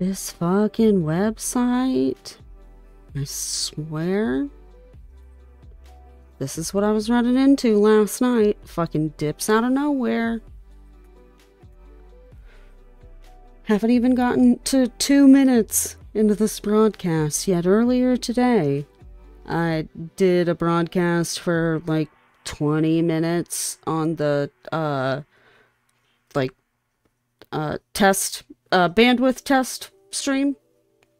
This fucking website. I swear. This is what I was running into last night. Fucking dips out of nowhere. Haven't even gotten to two minutes into this broadcast yet. Earlier today, I did a broadcast for like 20 minutes on the, uh, like, uh, test, uh, bandwidth test stream.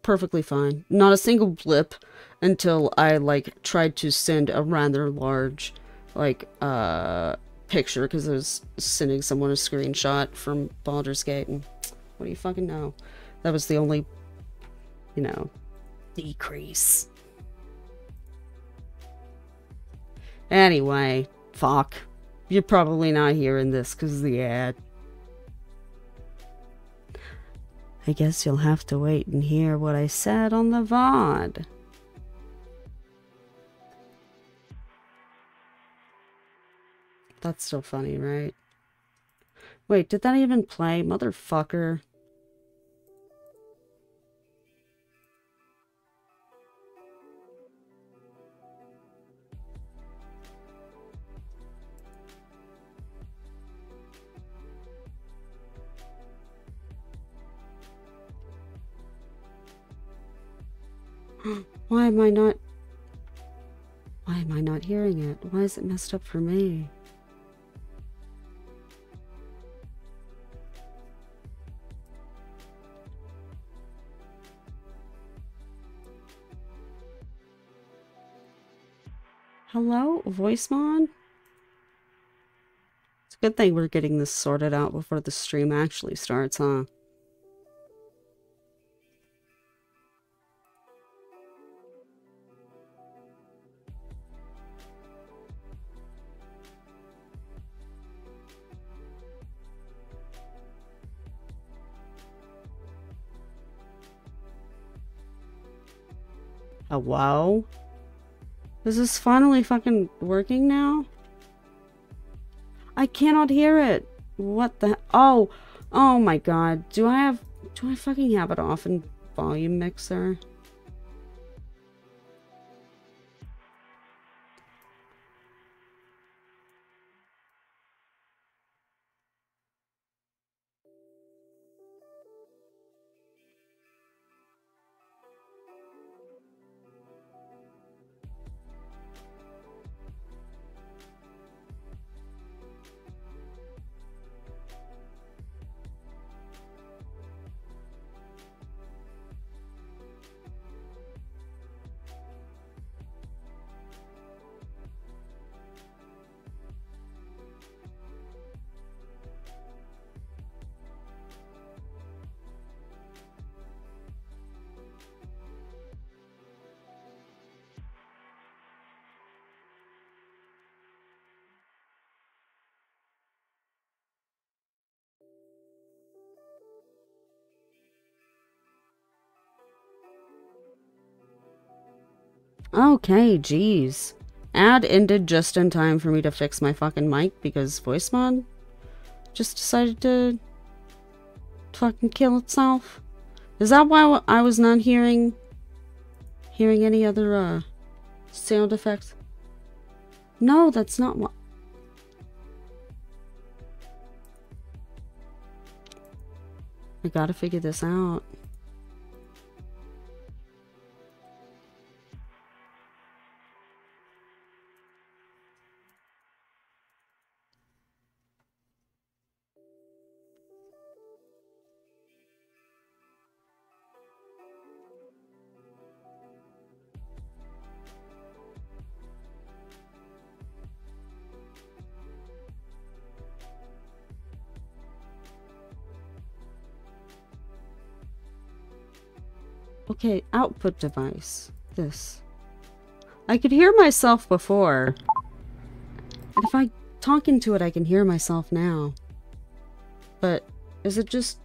Perfectly fine. Not a single blip until I, like, tried to send a rather large, like, uh, picture because I was sending someone a screenshot from Baldur's Gate and what do you fucking know? That was the only, you know, decrease. Anyway, fuck. You're probably not hearing this because of the ad. I guess you'll have to wait and hear what I said on the VOD. That's still funny, right? Wait, did that even play? Motherfucker. Why am I not... Why am I not hearing it? Why is it messed up for me? Hello, Voicemod? It's a good thing we're getting this sorted out before the stream actually starts, huh? A wow? Is this finally fucking working now? I cannot hear it. What the? Oh, oh my god. Do I have? Do I fucking have it off in volume mixer? Okay, jeez. Ad ended just in time for me to fix my fucking mic because VoiceMod just decided to fucking kill itself. Is that why I was not hearing hearing any other uh sound effects? No, that's not what I gotta figure this out. Okay, output device. This. I could hear myself before. And if I talk into it, I can hear myself now. But is it just...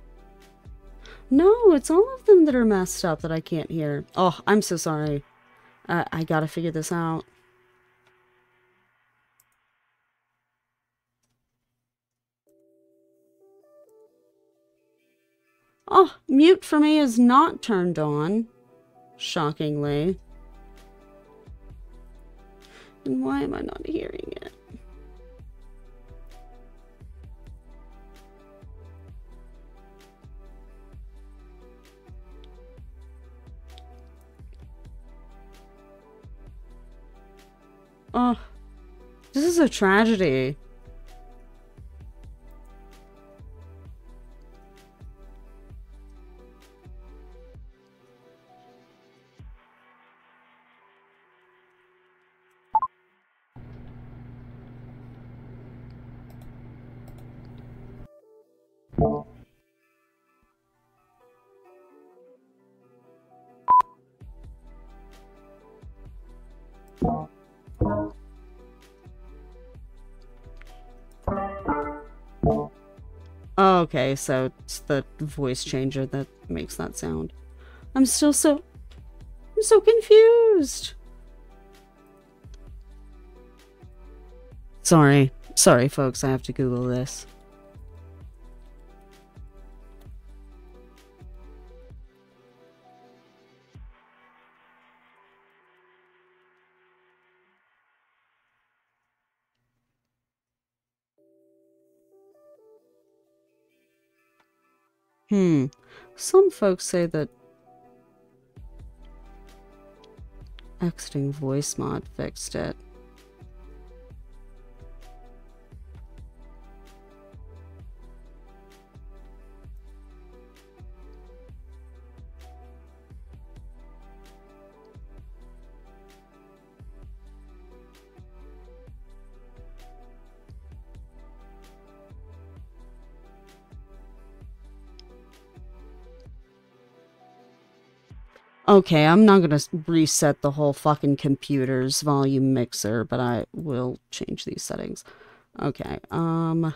No, it's all of them that are messed up that I can't hear. Oh, I'm so sorry. Uh, I gotta figure this out. For me is not turned on. Shockingly. And why am I not hearing it? Oh, this is a tragedy. Oh, okay, so it's the voice changer that makes that sound. I'm still so... I'm so confused. Sorry. Sorry, folks, I have to Google this. Hmm. Some folks say that exiting voice mod fixed it. Okay, I'm not gonna reset the whole fucking computer's volume mixer, but I will change these settings. Okay, um...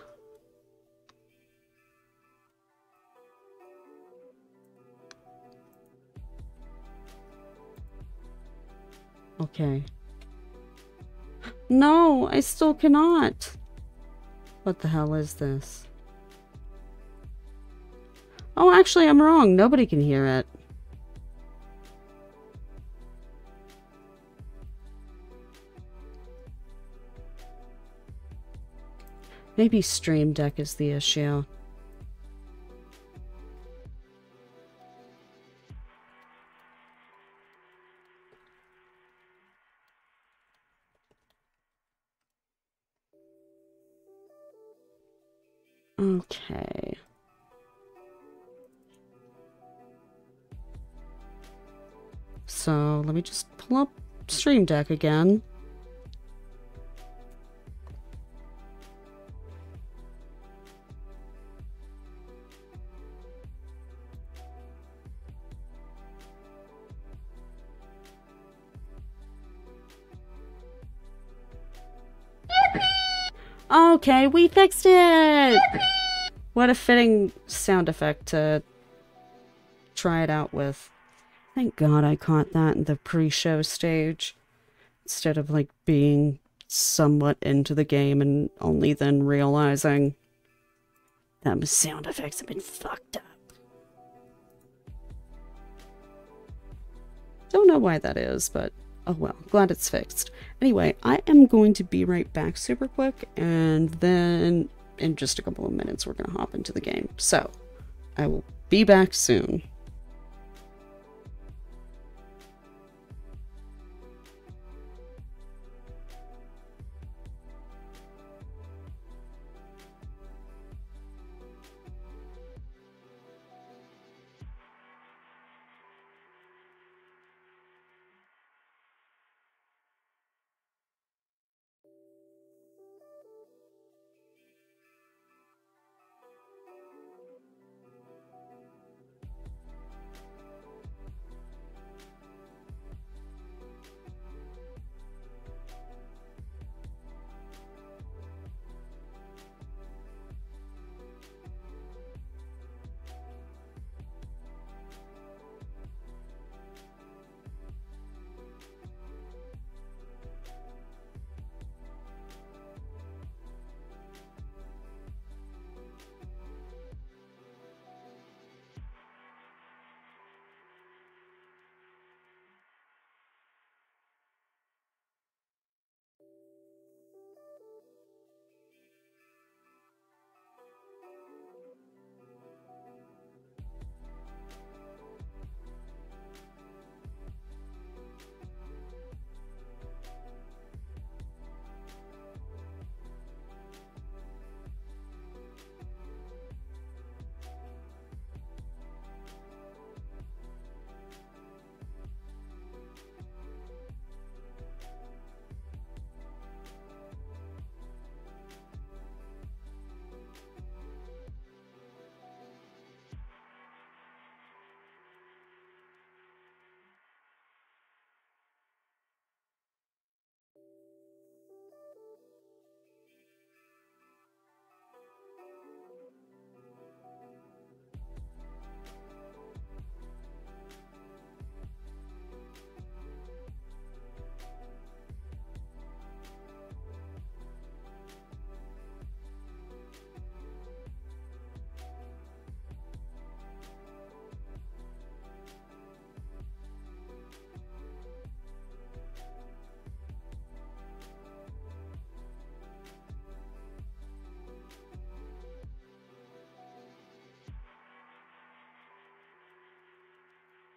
Okay. No, I still cannot. What the hell is this? Oh, actually, I'm wrong. Nobody can hear it. Maybe Stream Deck is the issue. Okay. So let me just pull up Stream Deck again. Okay, we fixed it! What a fitting sound effect to try it out with. Thank God I caught that in the pre-show stage. Instead of, like, being somewhat into the game and only then realizing that sound effects have been fucked up. Don't know why that is, but Oh well, glad it's fixed. Anyway, I am going to be right back super quick, and then in just a couple of minutes we're going to hop into the game. So, I will be back soon.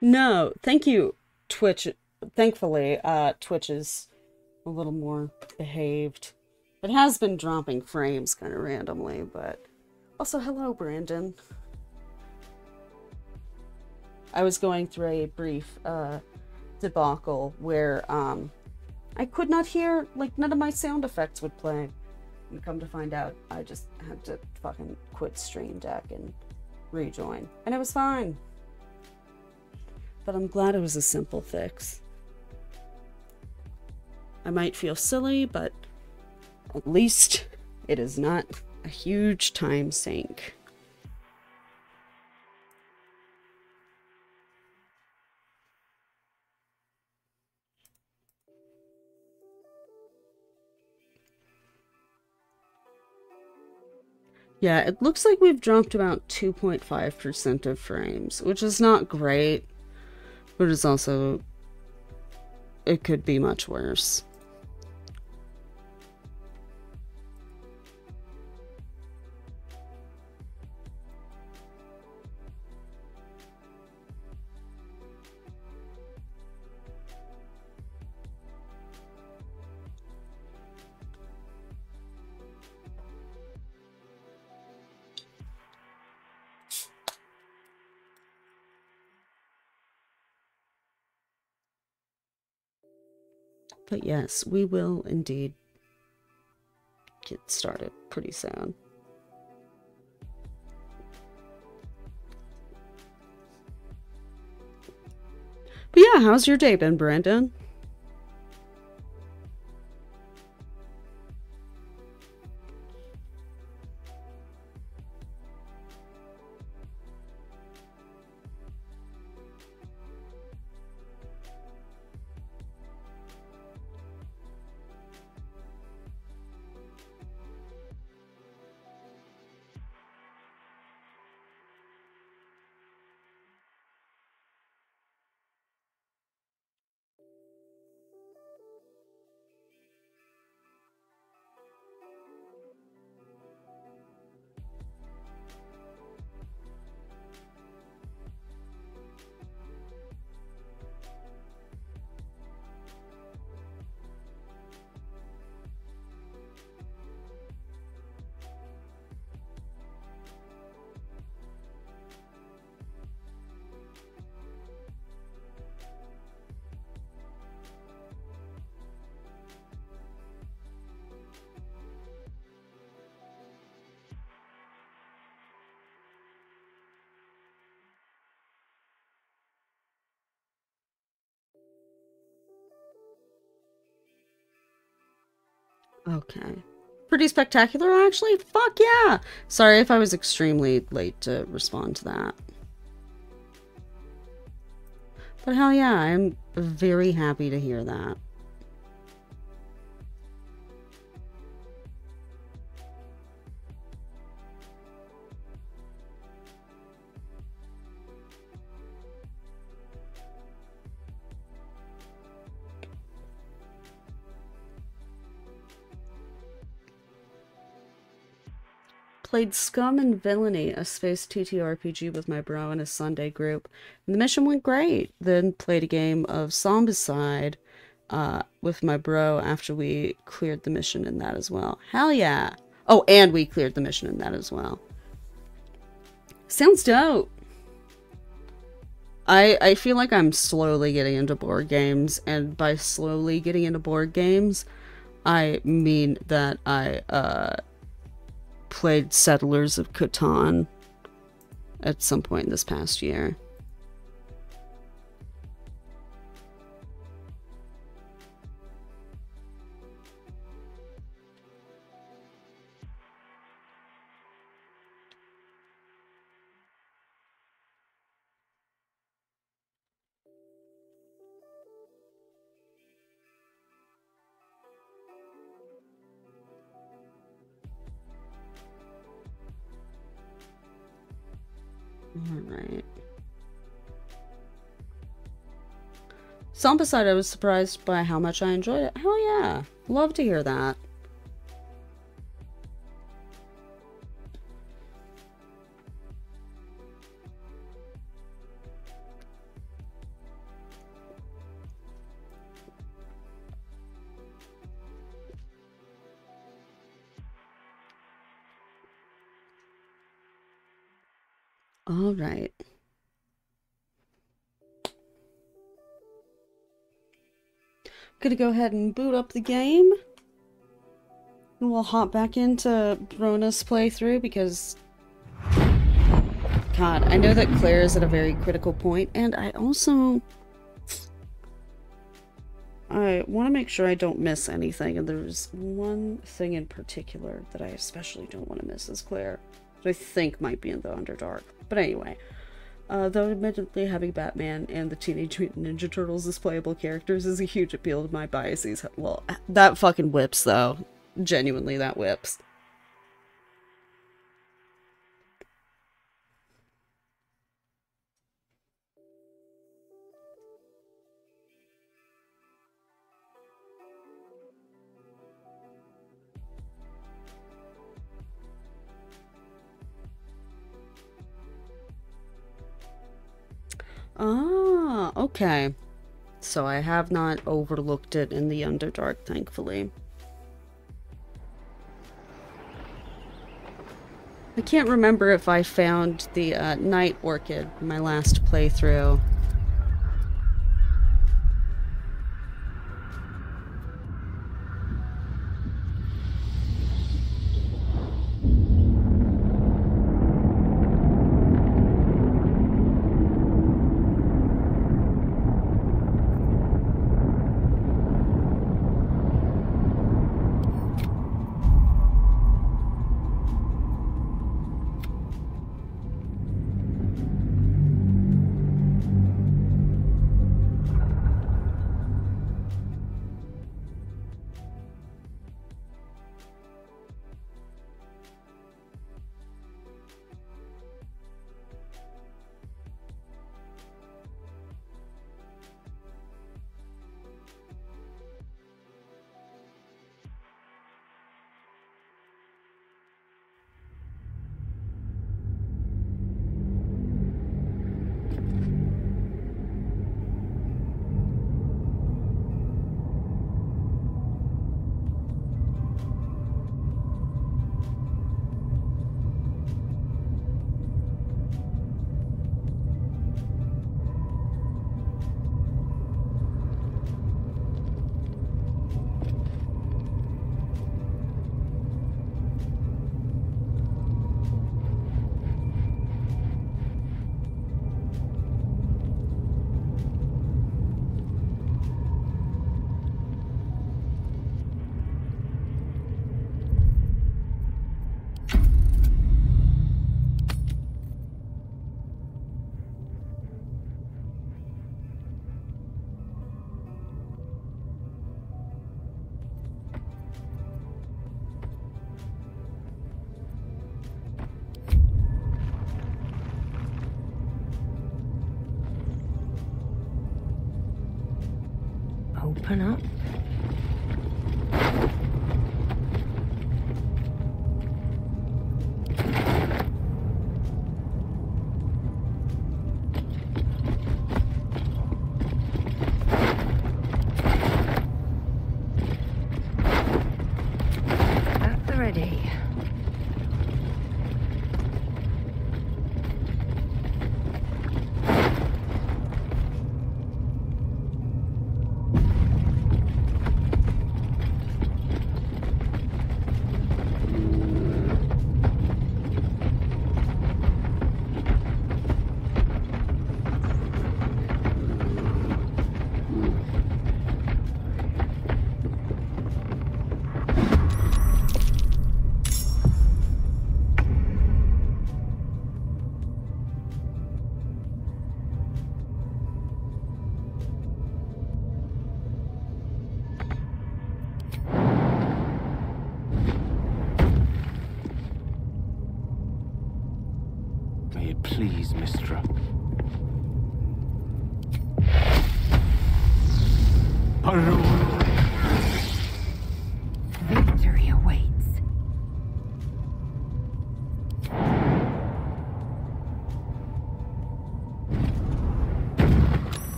No, thank you, Twitch. Thankfully, uh, Twitch is a little more behaved. It has been dropping frames kind of randomly, but also hello, Brandon. I was going through a brief uh, debacle where um, I could not hear, like, none of my sound effects would play. And come to find out, I just had to fucking quit Stream Deck and rejoin. And it was fine. But I'm glad it was a simple fix. I might feel silly, but at least it is not a huge time sink. Yeah, it looks like we've dropped about 2.5% of frames, which is not great, but it's also, it could be much worse. But yes, we will indeed get started pretty soon. But yeah, how's your day been, Brandon? Okay. Pretty spectacular, actually. Fuck yeah! Sorry if I was extremely late to respond to that. But hell yeah, I'm very happy to hear that. Played Scum and Villainy, a space TTRPG with my bro and a Sunday group. And the mission went great. Then played a game of Zombicide uh, with my bro after we cleared the mission in that as well. Hell yeah. Oh, and we cleared the mission in that as well. Sounds dope. I, I feel like I'm slowly getting into board games, and by slowly getting into board games, I mean that I uh, played Settlers of Catan at some point this past year. Some beside I was surprised by how much I enjoyed it. Hell yeah. Love to hear that. All right. Gonna go ahead and boot up the game. And we'll hop back into Brona's playthrough because... God, I know that Claire is at a very critical point, and I also... I want to make sure I don't miss anything, and there's one thing in particular that I especially don't want to miss is Claire, that I think might be in the Underdark. But anyway, uh, though admittedly having Batman and the Teenage Mutant Ninja Turtles as playable characters is a huge appeal to my biases. Well, that fucking whips though. Genuinely, that whips. Ah, okay. So I have not overlooked it in the Underdark, thankfully. I can't remember if I found the uh, Night Orchid in my last playthrough. Open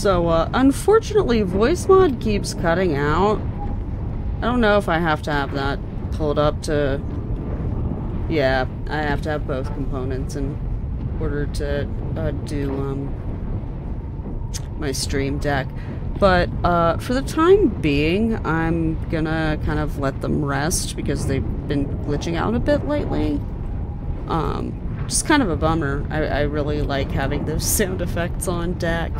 So, uh, unfortunately, voice mod keeps cutting out. I don't know if I have to have that pulled up to... Yeah, I have to have both components in order to uh, do um, my stream deck. But uh, for the time being, I'm gonna kind of let them rest because they've been glitching out a bit lately. Um, just kind of a bummer. I, I really like having those sound effects on deck.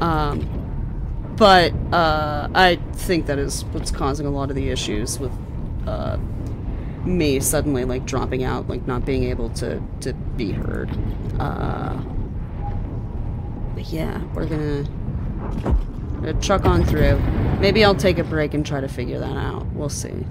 Um, but uh, I think that is what's causing a lot of the issues with uh, me suddenly like dropping out, like not being able to to be heard. Uh, but yeah, we're gonna, gonna on through. Maybe I'll take a break and try to figure that out. We'll see.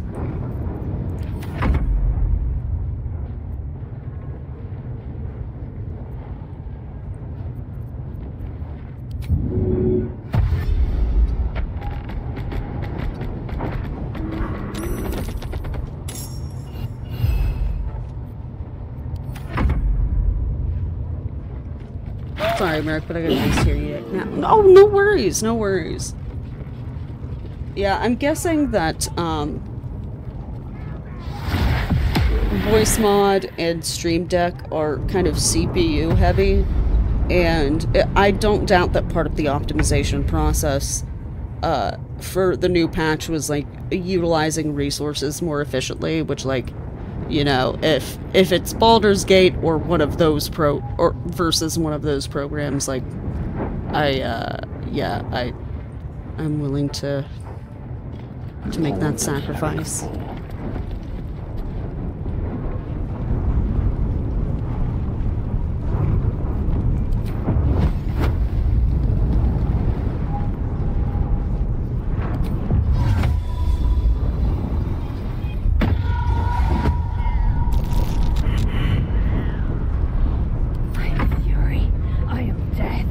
Merrick, but I gotta just hear you now. Oh, no worries, no worries. Yeah, I'm guessing that, um, voice mod and stream deck are kind of CPU heavy, and I don't doubt that part of the optimization process uh, for the new patch was like utilizing resources more efficiently, which like you know if if it's Baldur's Gate or one of those pro or versus one of those programs like I uh yeah I I'm willing to to make that sacrifice. My fury. I am death.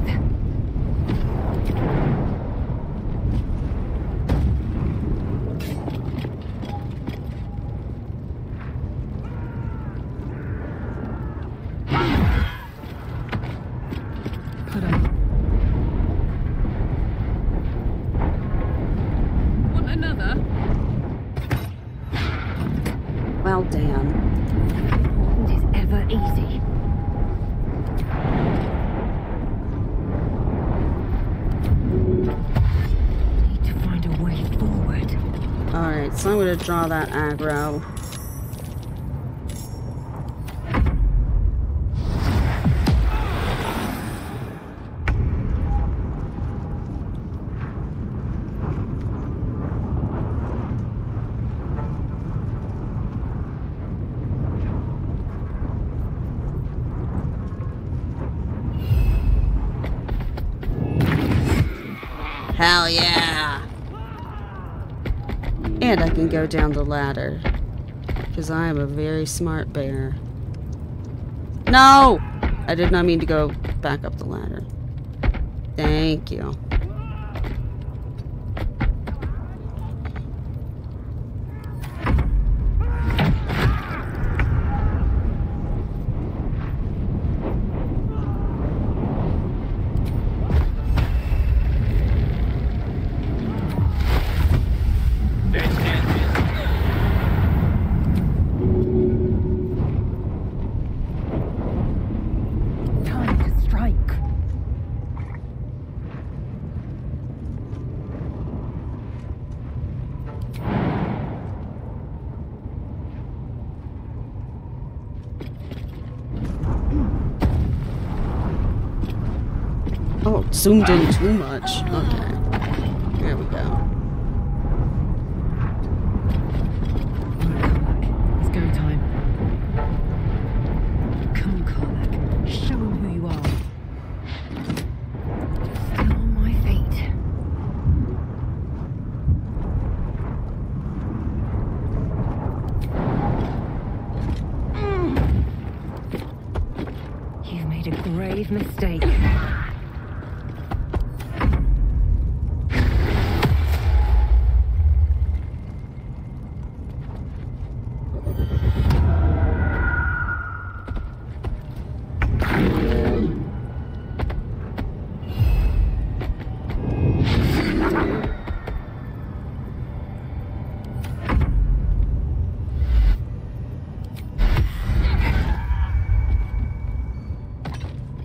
Put on. Want another? Well, damn. Important is ever easy. Need to find a way forward. Alright, so I'm gonna draw that aggro. Go down the ladder. Because I am a very smart bear. No! I did not mean to go back up the ladder. Thank you. Time to strike. Oh, it zoomed in too much.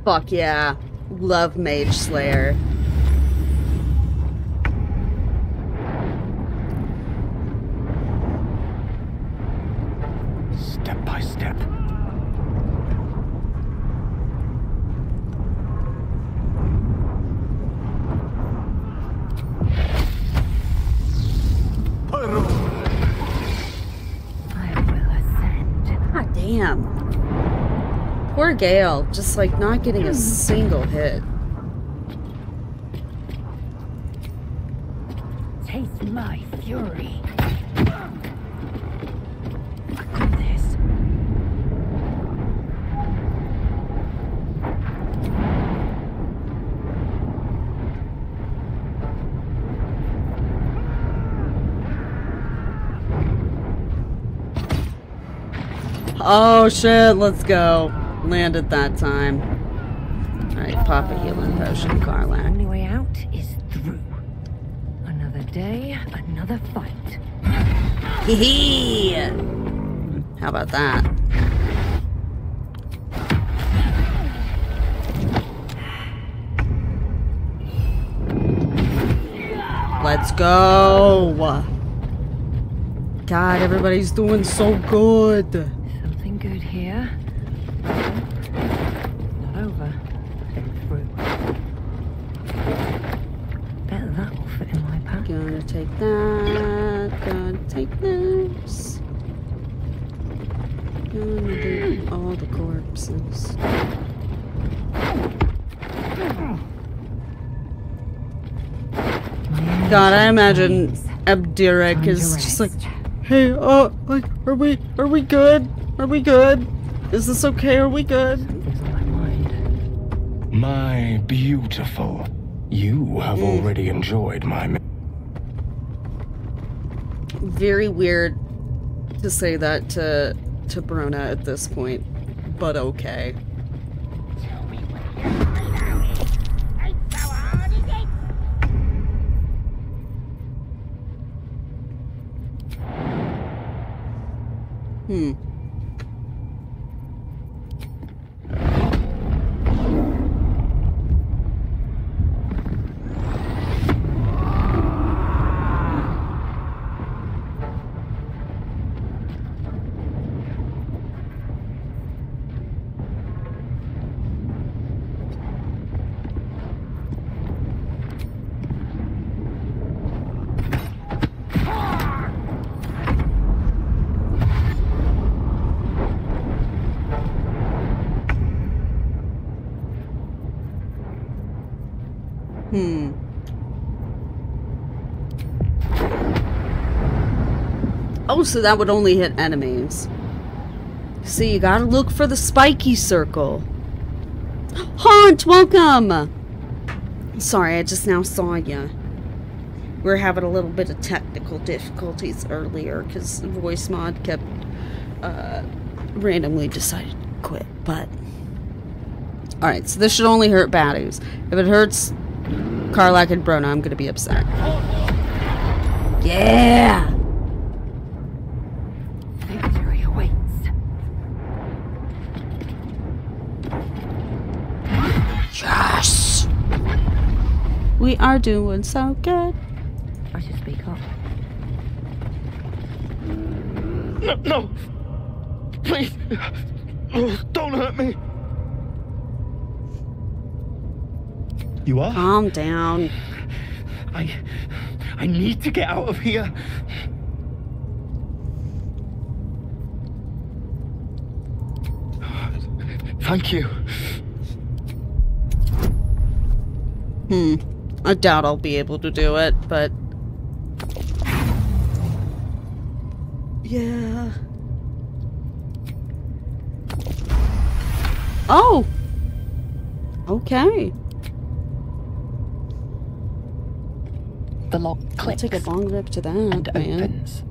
Fuck yeah. Love Mage Slayer. Step by step. I will ascend. God damn. Poor Gale, just like not getting a hmm. single hit. Taste my fury. I got this. Oh shit, let's go. Landed at that time. Alright, pop a healing potion, Karlach. Only way out is through. Another day, another fight. Hee hee! How about that? Let's go! God, everybody's doing so good. Something good here. Not over. Then through. Bet that will fit in my pack. Gonna take that. Gonna take this. Gonna do all the corpses. God, I imagine Abdirak is just like, hey, uh, like, are we, are we good? Are we good? Is this okay? Are we good? My beautiful. You have already enjoyed my. Very weird to say that to to Brona at this point, but okay. Hmm. Hmm. Oh, so that would only hit enemies. See, you gotta look for the spiky circle. Haunt, welcome! Sorry, I just now saw you. We were having a little bit of technical difficulties earlier because the Voicemod kept uh, randomly decided to quit. But alright, so this should only hurt baddies. If it hurts Karlach and Brona, I'm gonna be upset. Yeah! We are doing so good. I should speak up. No, no! Please! Oh, don't hurt me! You are? Calm down. I. I need to get out of here. Thank you. Hmm. I doubt I'll be able to do it, but. Yeah. Oh! Okay. The lock I'll clicks take a long rip to that, and man. opens.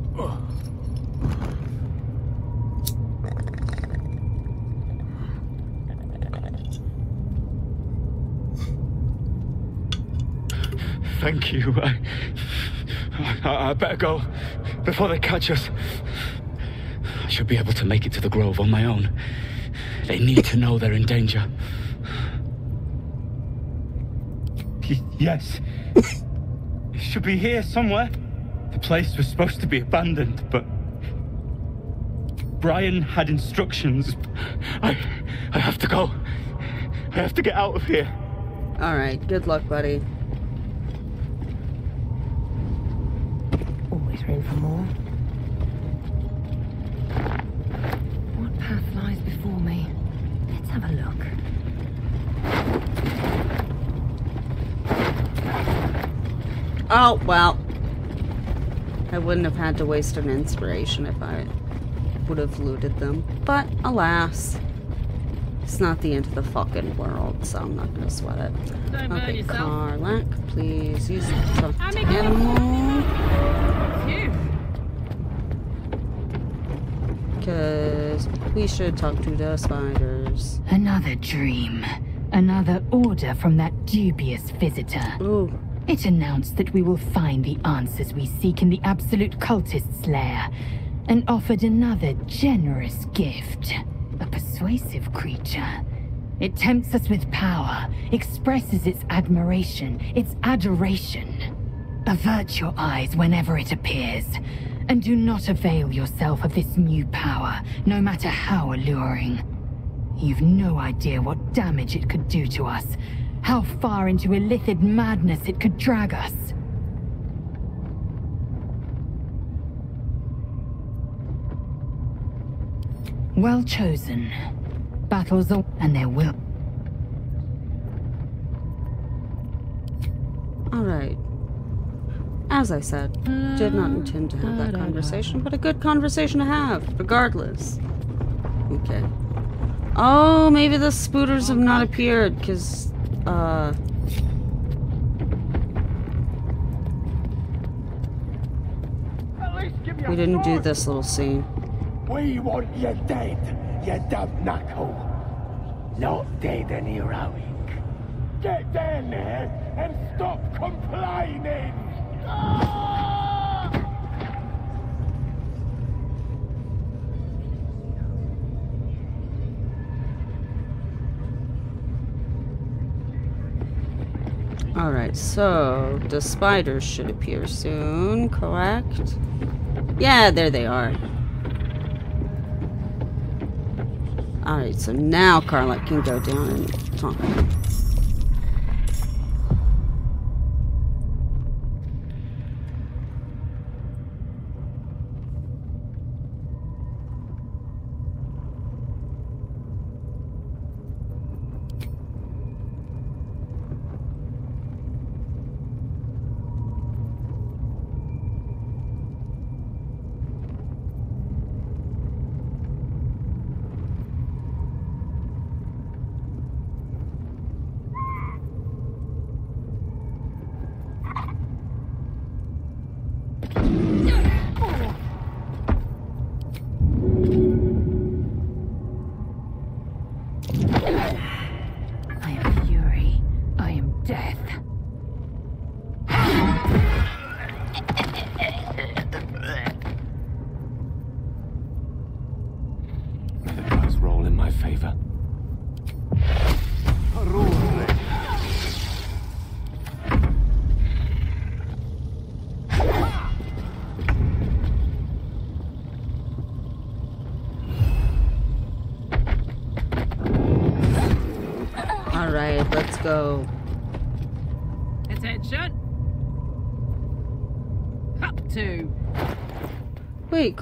Thank you. I, I, I better go before they catch us. I should be able to make it to the grove on my own. They need to know they're in danger. Yes. it should be here somewhere. The place was supposed to be abandoned, but. Brian had instructions. I. I have to go. I have to get out of here. Alright, good luck, buddy. Always room for more. What path lies before me? Let's have a look. Oh, well. I wouldn't have had to waste an inspiration if I would have looted them. But, alas. It's not the end of the fucking world, so I'm not gonna sweat it. Don't Okay, yourself. Please use the animal. Phew. Because we should talk to the spiders. Another dream. Another order from that dubious visitor. Ooh, It announced that we will find the answers we seek in the Absolute Cultist's lair, and offered another generous gift. A persuasive creature. It tempts us with power, expresses its admiration, its adoration. Avert your eyes whenever it appears, and do not avail yourself of this new power, no matter how alluring. You've no idea what damage it could do to us, how far into illithid madness it could drag us. Well chosen. Battles are, and there will. alright. As I said, did not intend to have that conversation, but a good conversation to have, regardless. Okay. Oh, maybe the spooters have not appeared, because, uh... We didn't do this little scene. We want you dead, you dumb knuckle. Not dead and heroic. Get down there and stop complaining! Ah! Alright, so the spiders should appear soon, correct? Yeah, there they are. Alright, so now Karlach can go down and talk.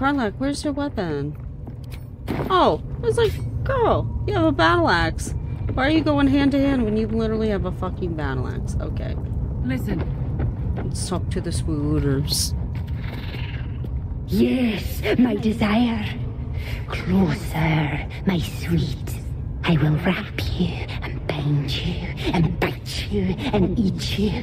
Wait, where's your weapon? Oh, I was like, girl, you have a battle axe. Why are you going hand to hand when you literally have a fucking battle axe? Okay, Listen. let's talk to the spooters. Yes, my desire. Closer, my sweet. I will wrap you and bind you and bite you and eat you.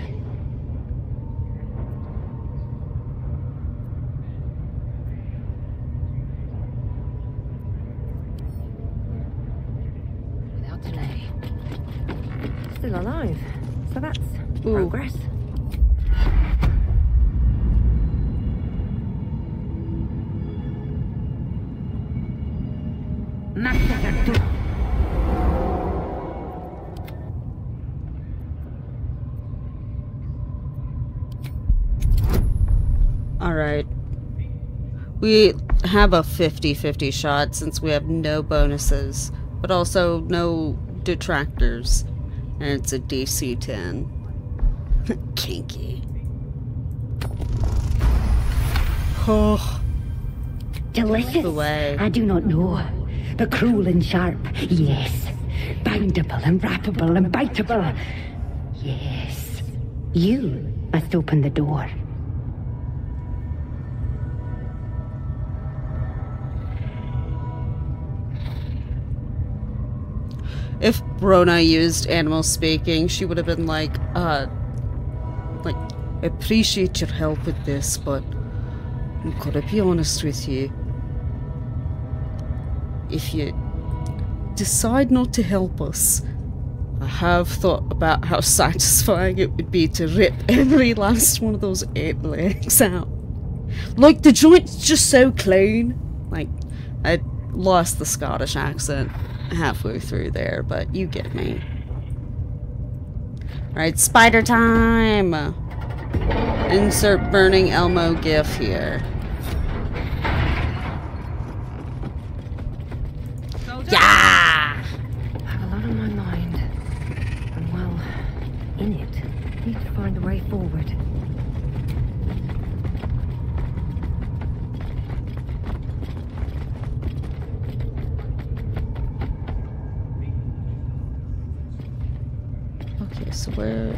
progress. Alright. We have a 50-50 shot since we have no bonuses, but also no detractors. And it's a DC-10. Kinky. Oh, Delicious. away. I do not know. But cruel and sharp, yes. Bindable and wrappable and biteable, yes. You must open the door. if Brona used animal speaking, she would have been like, uh, like, appreciate your help with this, but I'm gonna be honest with you. If you decide not to help us, I have thought about how satisfying it would be to rip every last one of those eight legs out. Like, the joint's just so clean. Like, I lost the Scottish accent halfway through there, but you get me. Alright, spider time! Insert Burning Elmo gif here. Soldier. Yeah! have a lot on my mind. And well, in it, need to find a way forward. Okay, so where...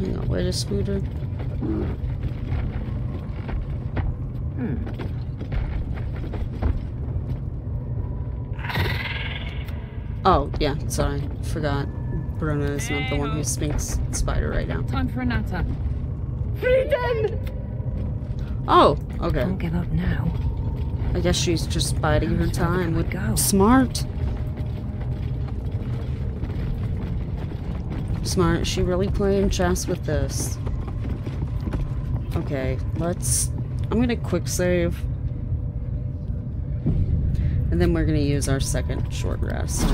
Hang on, where's the scooter? Hmm. Oh, yeah, sorry. Forgot. Bruno is not the one who spinks Spider right now. Time for a natter. Oh, okay. Can't give up now. I guess she's just biding her time. With Go. Smart. Smart. She really playing chess with this. Okay, let's... I'm gonna quick save. And then we're gonna use our second short rest.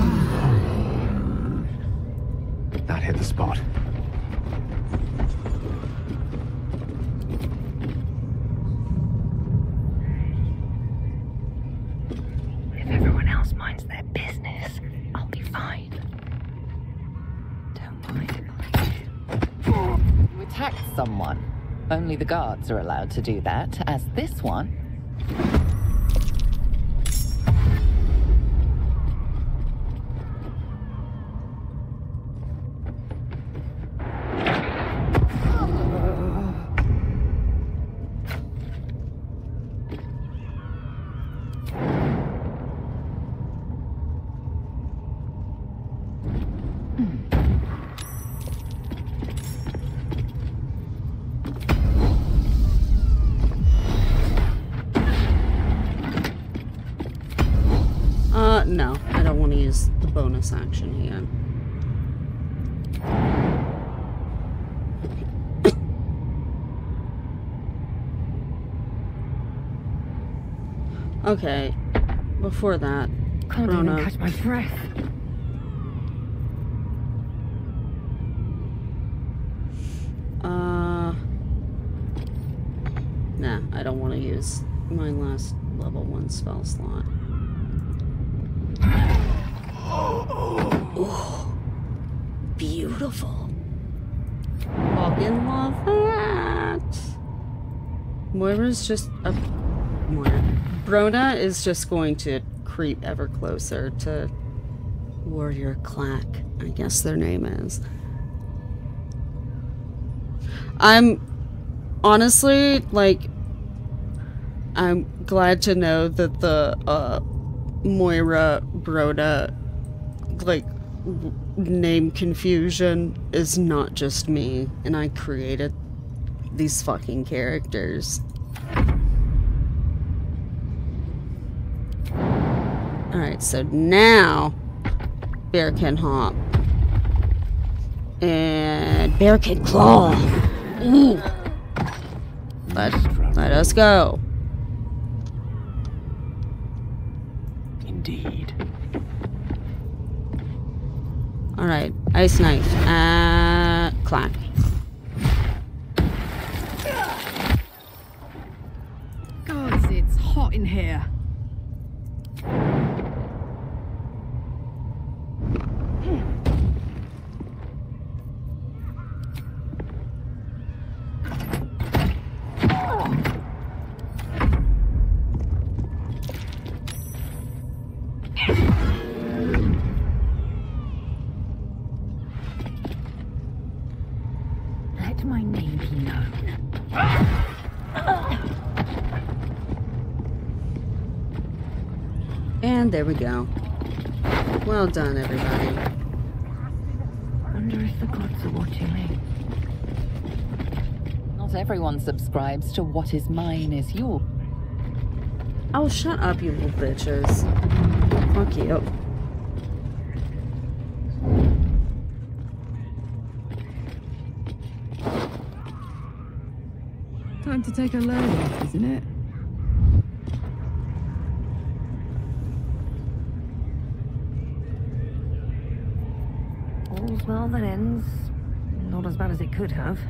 That hit the spot. If everyone else minds their business, I'll be fine. Don't mind. You attacked someone. Only the guards are allowed to do that, as this one. Uh, no. I don't want to use the bonus action here. Okay. Before that, Can't Rona. even catch my breath. Uh. Nah, I don't want to use my last level one spell slot. Ooh, beautiful. Fucking love that. Moira's just a Moira. Brona is just going to creep ever closer to Warrior Clack. I guess their name is. I'm honestly like I'm glad to know that the uh Moira Broda like name confusion is not just me and I created these fucking characters. Alright, so now Bear can hop. And Bear can claw. Ooh. Let, let us go. Indeed. Alright, ice knife. Uh, clack. hot in here? There we go. Well done, everybody. Wonder if the gods are watching me. Not everyone subscribes to what is mine is yours. Oh, shut up, you little bitches. Fuck you. Time to take a load off, isn't it? Well that ends. Not as bad as it could have.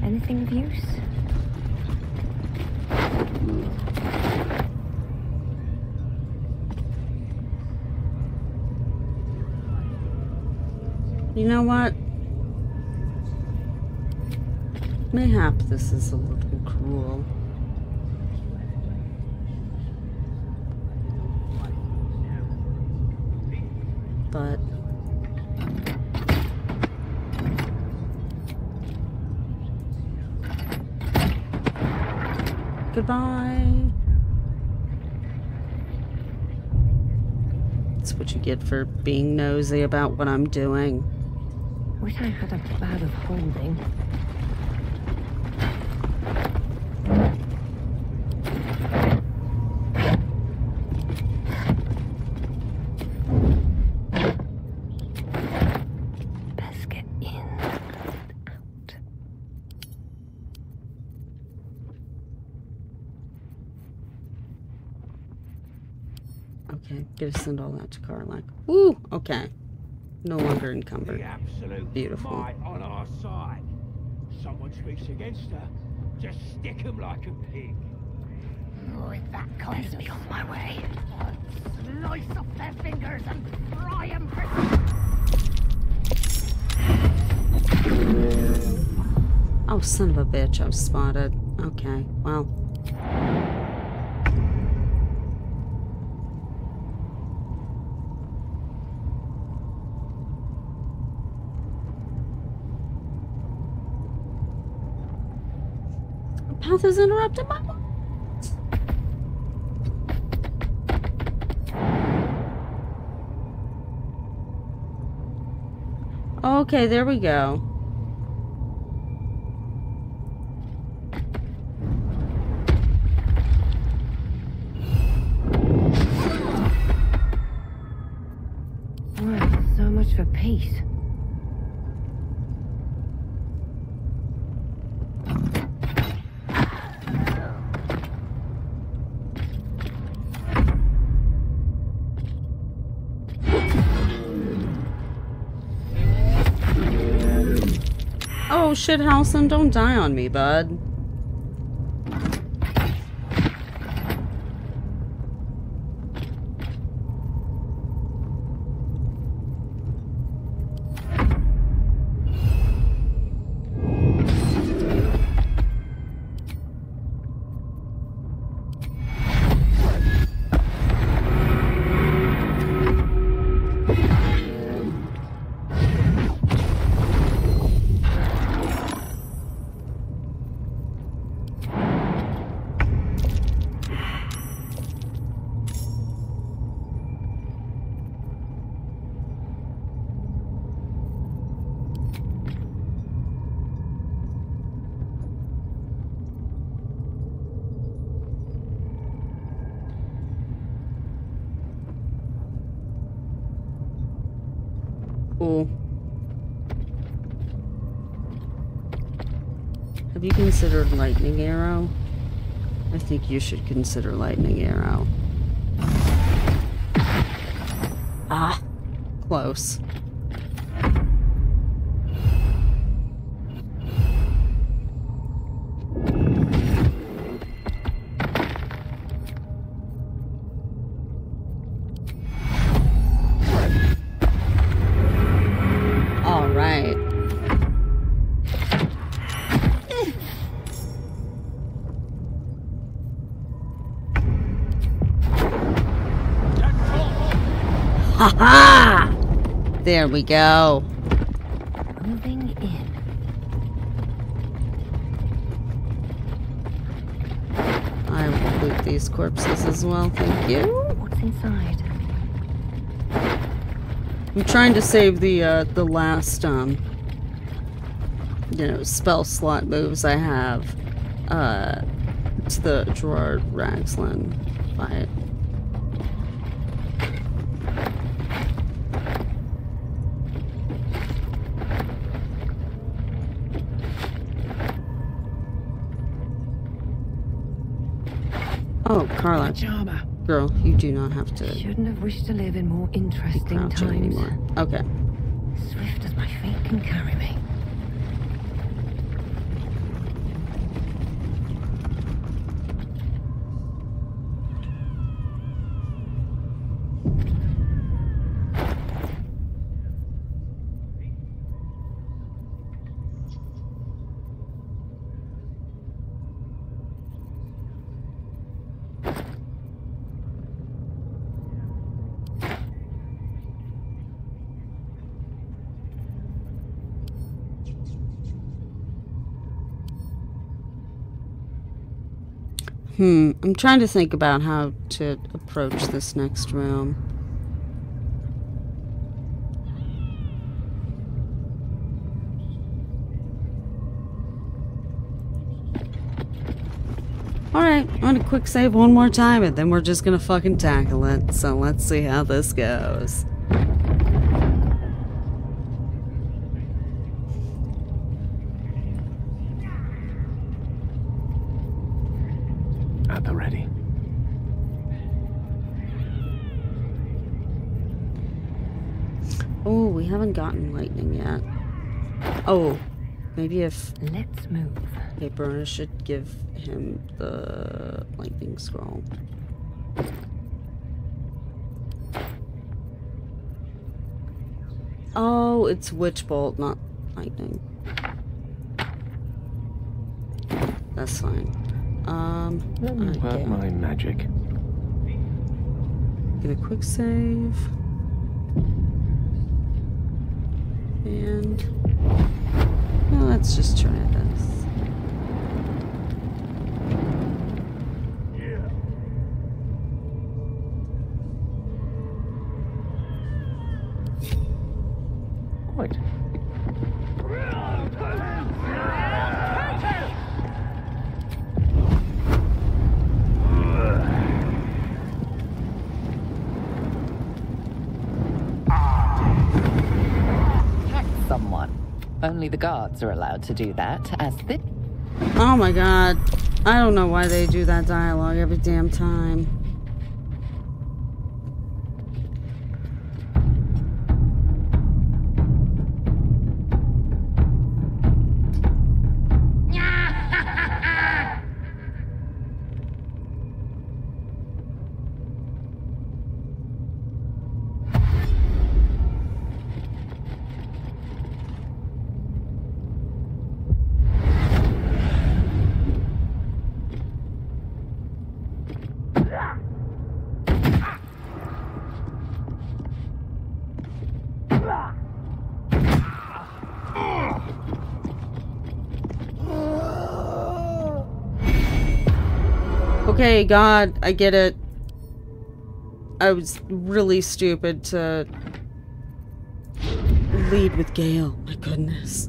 Anything of use? You know what? Mayhap this is a little cruel. But goodbye. That's what you get for being nosy about what I'm doing. Wish I had a bag of holding. Best get in and out. Okay, gotta send all that to Karlach. Woo! Okay. No longer encumbered. The absolute Beautiful. might on our side. Someone speaks against her, just stick 'em like a pig. With that kind Best of be on my way. slice off their fingers and fry 'em for... Oh, son of a bitch, I was spotted. Okay, well. Interrupted? Okay, there we go. Shit, Halsin, don't die on me, bud. Lightning arrow? I think you should consider lightning arrow. Ah, close. There we go. Moving in. I will loot these corpses as well, thank you. What's inside? I'm trying to save the uh, the last um you know spell slot moves I have uh to the Gerard Ragslin fight. Girl, you do not have to Shouldn't have wished to live in more interesting times. anymore. Okay. Swift as my feet can carry me. Hmm, I'm trying to think about how to approach this next room. Alright, I'm gonna quick save one more time and then we're just gonna fucking tackle it. So let's see how this goes. At the ready. Oh, we haven't gotten lightning yet. Oh, maybe if Let's move. Okay, Paper should give him the lightning scroll. Oh, it's witch bolt, not lightning. That's fine. Um, Let me work my magic. Get a quick save. And well, let's just try this. Only the guards are allowed to do that, as this Oh my god. I don't know why they do that dialogue every damn time. Okay, God, I get it. I was really stupid to lead with Gale. My goodness.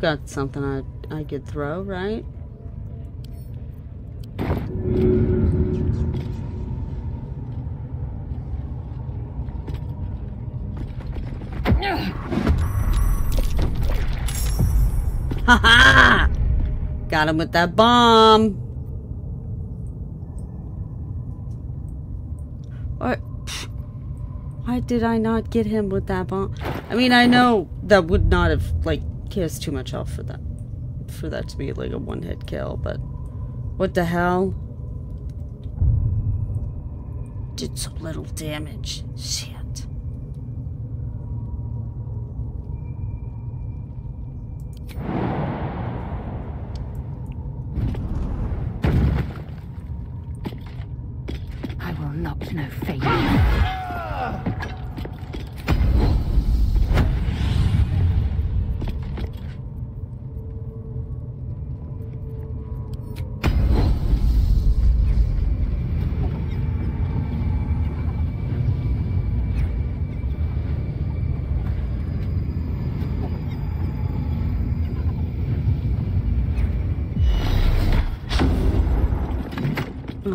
Got something I I could throw, right? Ha ha! Got him with that bomb. Why did I not get him with that bomb? I mean, I know that would not have, like, has too much health for that. For that to be, like, a one-hit kill, but... What the hell? Did so little damage. Shit.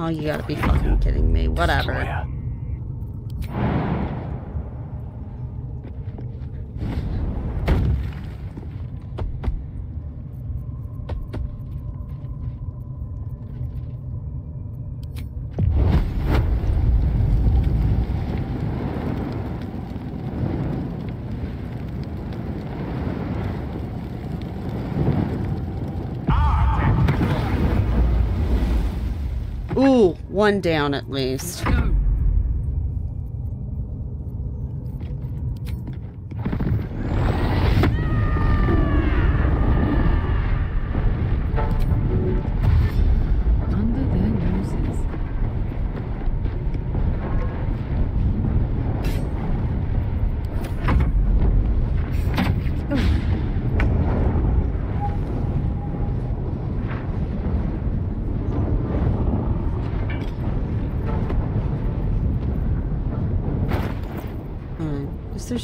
Oh, you gotta be fucking kidding me. Whatever. Destroyer. Ooh, one down at least their noses.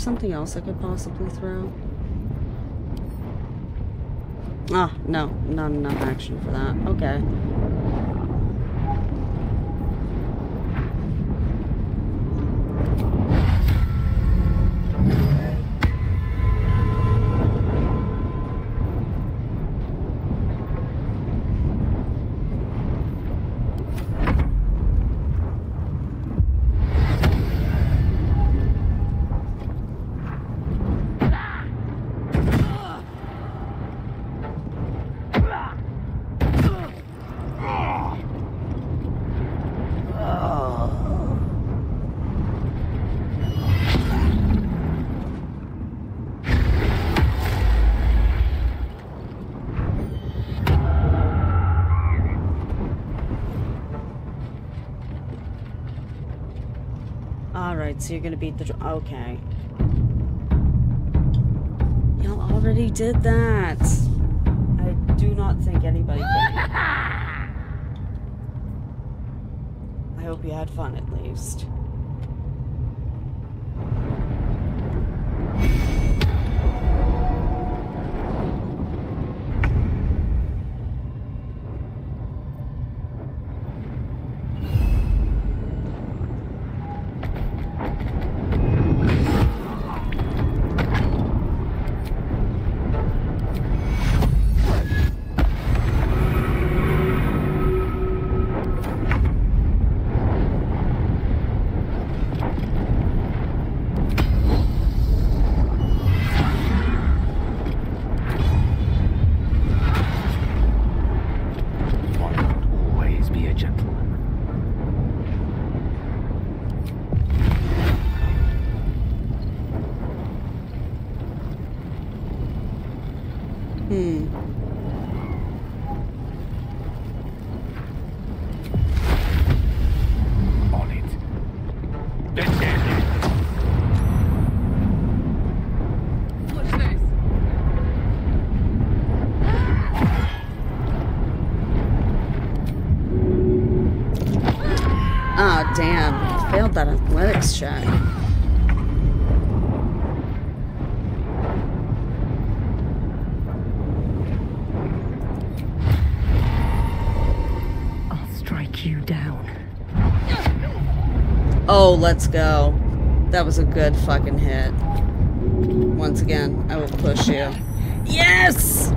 Something else I could possibly throw? Ah, no. Not enough action for that. Okay. So you're gonna beat the. dr- Okay. Y'all already did that. I do not think anybody. I hope you had fun at least. Let's go. That was a good fucking hit. Once again, I will push you. Yes!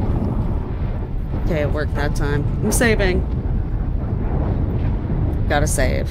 Okay, it worked that time. I'm saving. Gotta save.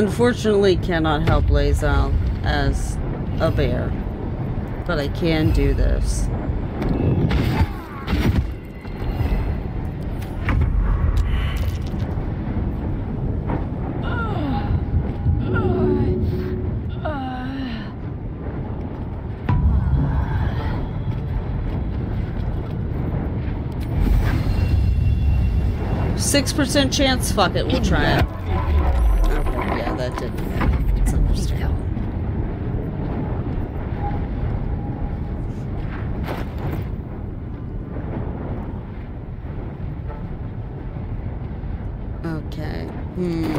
Unfortunately cannot help Lae'zel as a bear, but I can do this. Six percent chance. Fuck it, we'll try it. Okay, yeah, that didn't. It's understandable. Okay. Hmm.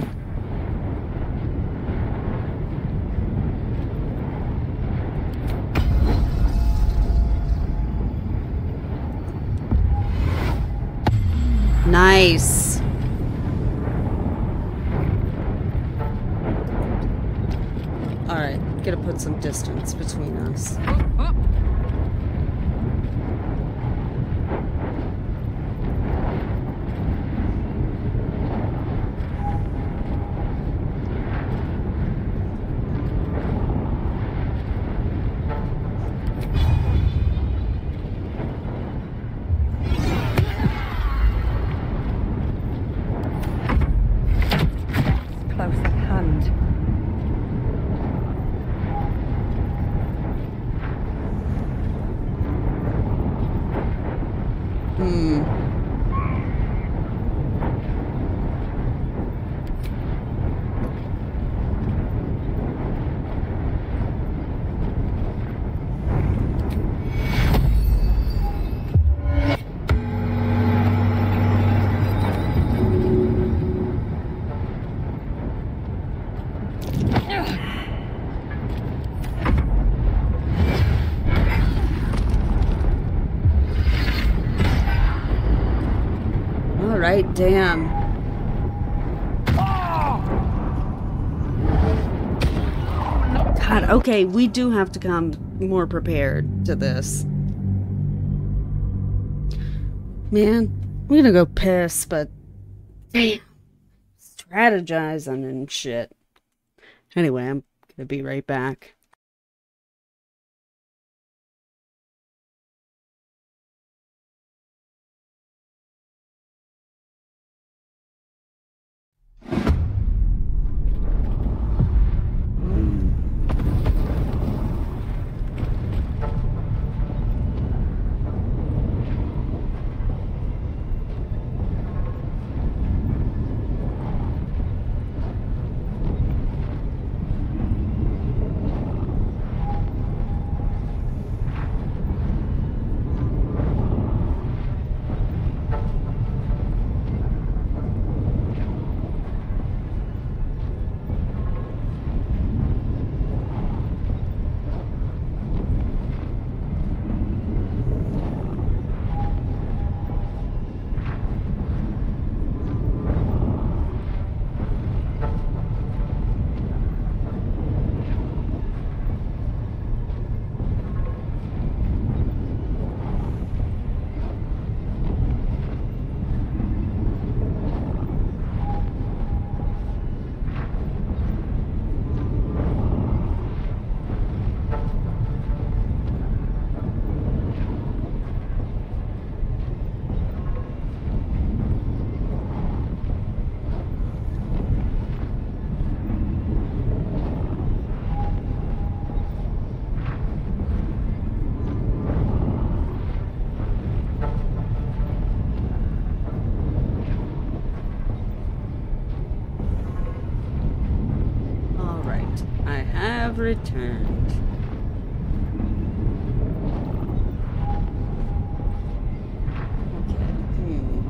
Nice. Alright, gotta put some distance between us. Close at hand. Hmm. Alright, damn. God, okay, we do have to come more prepared to this. Man, I'm gonna go piss, but damn, strategizing and shit. Anyway, I'm gonna be right back. Returned. Okay. Hmm.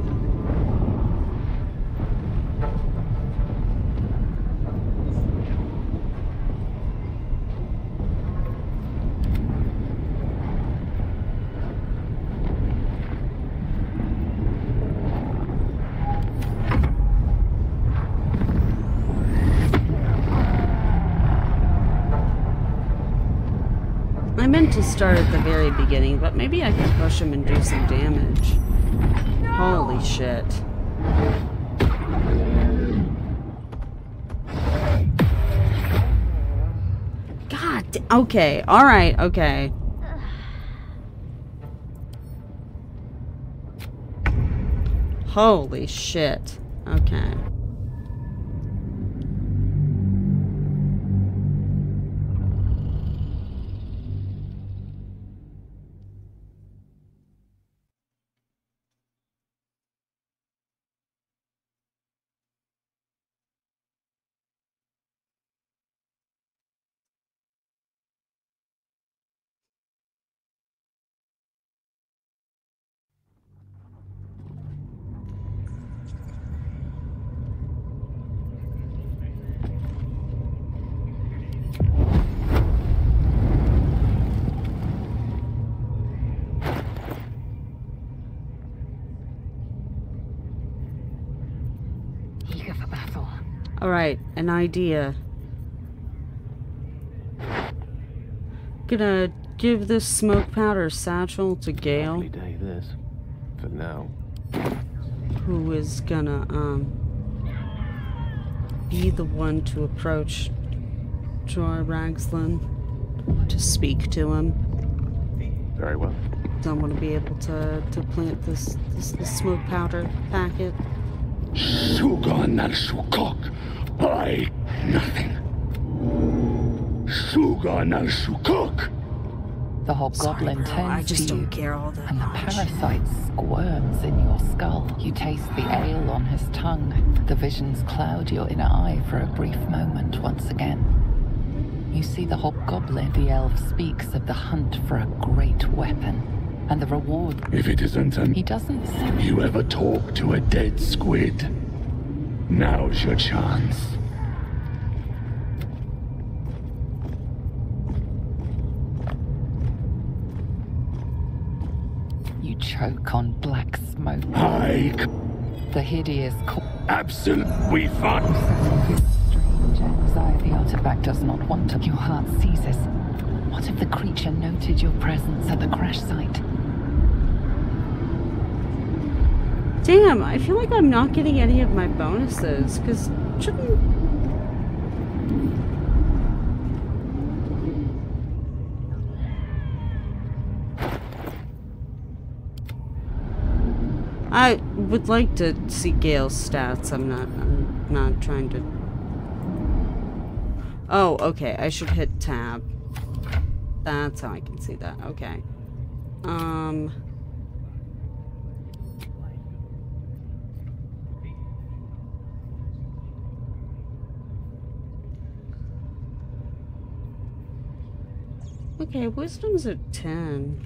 I meant to start at the very beginning, but maybe I can push him and do some damage. Holy shit. God, okay, alright, okay. Holy shit. Okay. An idea. Gonna give this smoke powder satchel to Gale, Lovely day this. For now. who is gonna, um, be the one to approach Dror Ragzlin to speak to him. Very well. Don't want to be able to, to plant this, this, this smoke powder packet. Sugan al Sukok. I nothing. Sugan al Sukok. The hobgoblin Sorry, bro, I turns to you, care all that and the much. parasite squirms in your skull. You taste the ale on his tongue. The visions cloud your inner eye for a brief moment once again. You see the hobgoblin. The elf speaks of the hunt for a great weapon, and the reward. If it isn't an He doesn't say. you ever talk to a dead squid, now's your chance. You choke on black smoke. I The hideous absolute we fought. Strange anxiety Artifact does not want to. Your heart seizes. What if the creature noted your presence at the crash site? Damn, I feel like I'm not getting any of my bonuses, because shouldn't... I would like to see Gale's stats. I'm not, I'm not trying to... Oh, okay, I should hit tab. That's how I can see that, okay. Um... Okay, wisdom's at 10.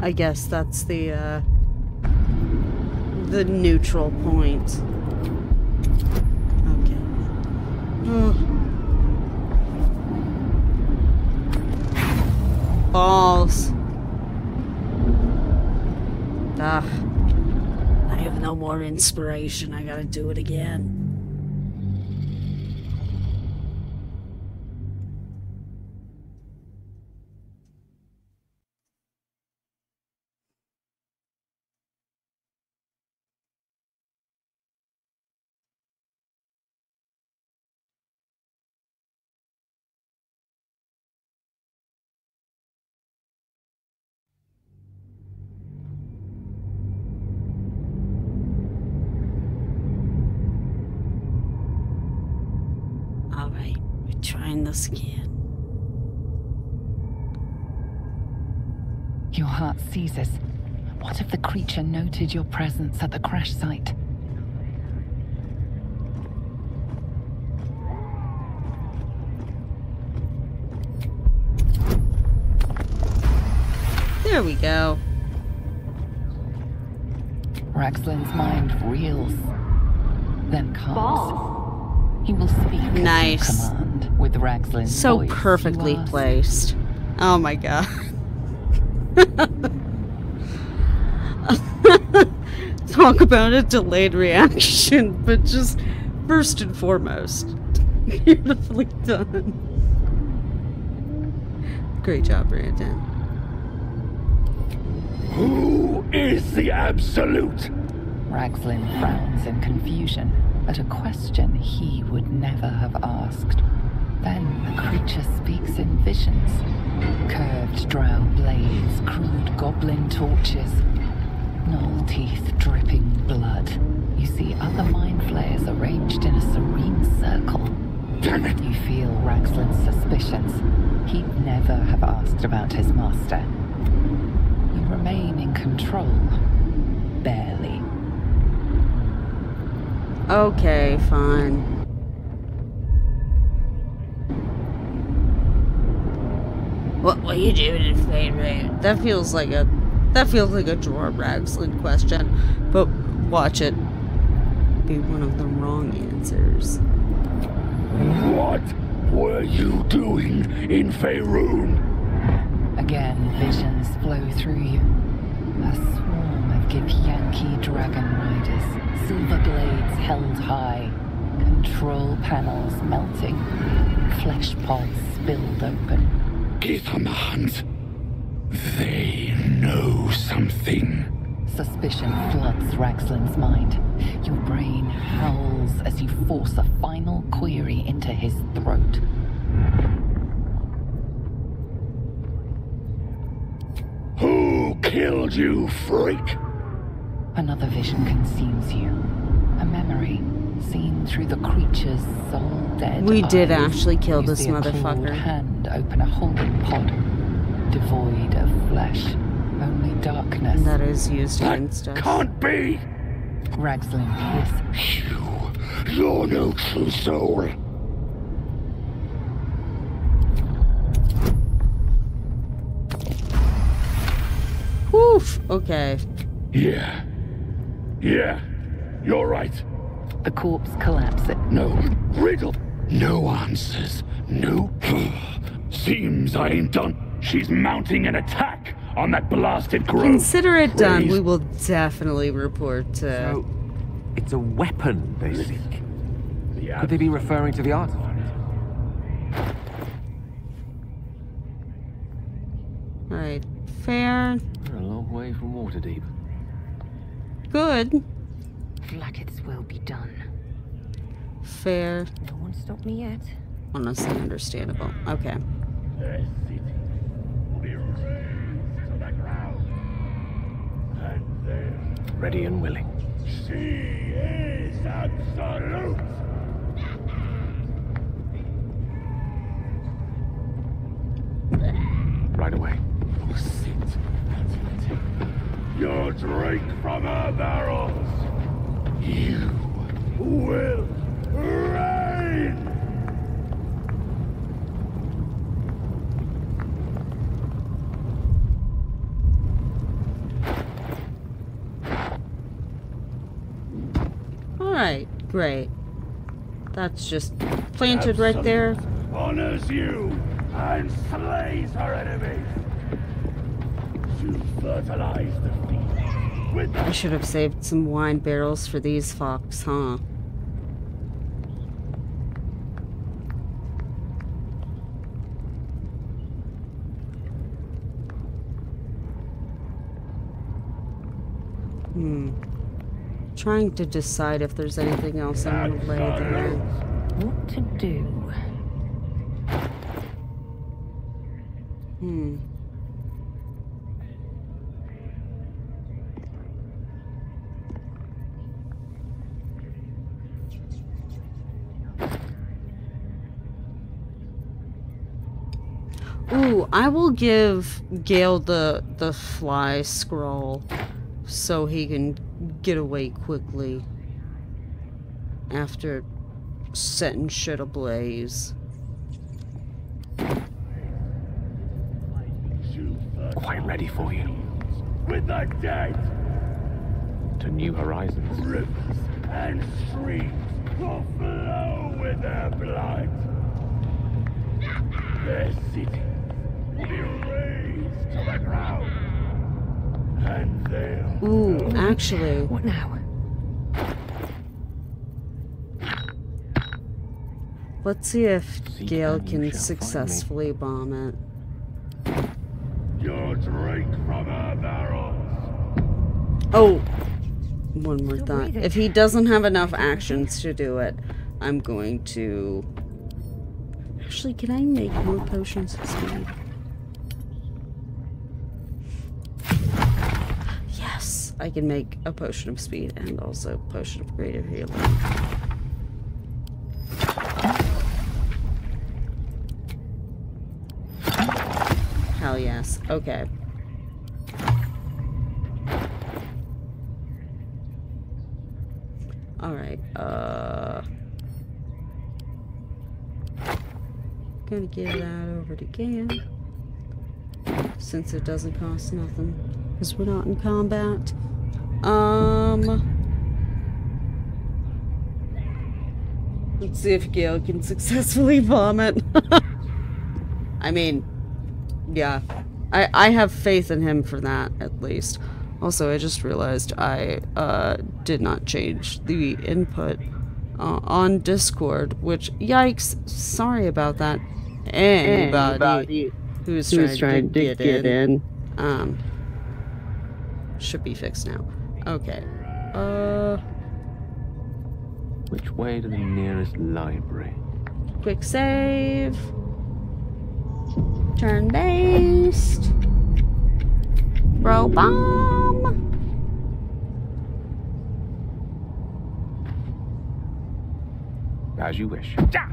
I guess that's the, uh, the neutral point. Okay. Ugh. Balls. Ugh. More inspiration. I gotta do it again. Creature noted your presence at the crash site? There we go. Ragzlin's mind reels, then calms. He will speak at your Nice. command with Ragzlin's So voice. perfectly You ask, placed. Oh my god. Talk about a delayed reaction, but just first and foremost, beautifully done. Great job, Brandon. Who is the Absolute? Ragzlin frowns in confusion at a question he would never have asked. Then the creature speaks in visions. Curved drow blades, crude goblin torches, gnoll teeth dripping blood. You see other mind flayers arranged in a serene circle. Damn it! You feel Ragzlin's suspicions. He'd never have asked about his master. You remain in control. Barely. Okay, fine. What will you do in Faerun? That feels like a that feels like a Dror Ragzlin question, but watch it be one of the wrong answers. What were you doing in Faerun? Again, visions flow through you. A swarm of Githyanki dragon riders, silver blades held high, control panels melting, flesh pods spilled open. Githamans. They know something. Suspicion floods Ragzlin's mind. Your brain howls as you force a final query into his throat. Who killed you, freak? Another vision consumes you. A memory seen through the creature's soul dead. We did eyes. actually kill You this see a clawed motherfucker. hand open a holding pod, devoid of flesh, only darkness. And that is used That against us. can't be! Ragzlin hiss. You, you're no true soul. Woof. Okay. Yeah. Yeah. You're right. The corpse collapses. No riddle. No answers. No. Seems I ain't done. She's mounting an attack on that blasted grove. Consider it done. We will definitely report to. So, it's a weapon they seek. the Could they be referring to the artifact? Alright. Fair. We're a long way from Waterdeep. Good. Flackets will be done. Fair. No one stopped me yet. Honestly understandable. Okay. The city will be razed to the ground. And then Ready and willing. she is absolute. Right away. Oh, Sit and take your drink from her barrels. You will reign. Alright. Great. That's just planted right there. honors you and slays her enemies. You fertilize the field with I should have saved some wine barrels for these fox, huh? Hmm. Trying to decide if there's anything else I'm gonna lay there. What to do? Hmm. Ooh, I will give Gale the the fly scroll so he can get away quickly after setting shit ablaze. Quite ready for you. With the dead, To new horizons. rivers and streams will flow with their blood. Their city will be razed to the ground. And they'll Ooh, actually, What now? let's see if Seek Gale can shall find me. successfully bomb it. your drink from her barrels. Oh! One more thought. If he doesn't have enough actions to do it, I'm going to... Actually, can I make more potions of speed? I can make a potion of speed and also potion of greater healing. Hell yes. Okay. Alright, uh... Gonna give that over to Gale. Since it doesn't cost nothing. Because we're not in combat. Um... Let's see if Gale can successfully vomit. I mean, yeah. I, I have faith in him for that, at least. Also, I just realized I uh, did not change the input uh, on Discord, which, yikes, sorry about that. Anybody, who's, trying, to get, in, um, should be fixed now. Okay. Uh, Which way to the nearest library? quick save. Turn based. Bro bomb. As you wish. Mm.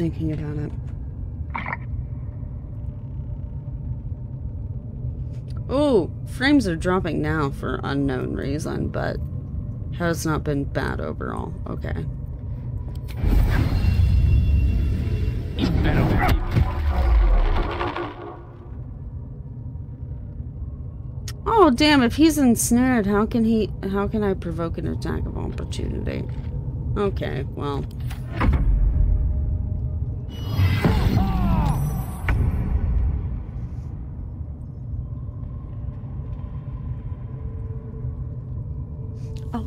Thinking about it. Oh, frames are dropping now for unknown reason, but has not been bad overall. Okay. Oh damn! If he's ensnared, how can he? How can I provoke an attack of opportunity? Okay, well.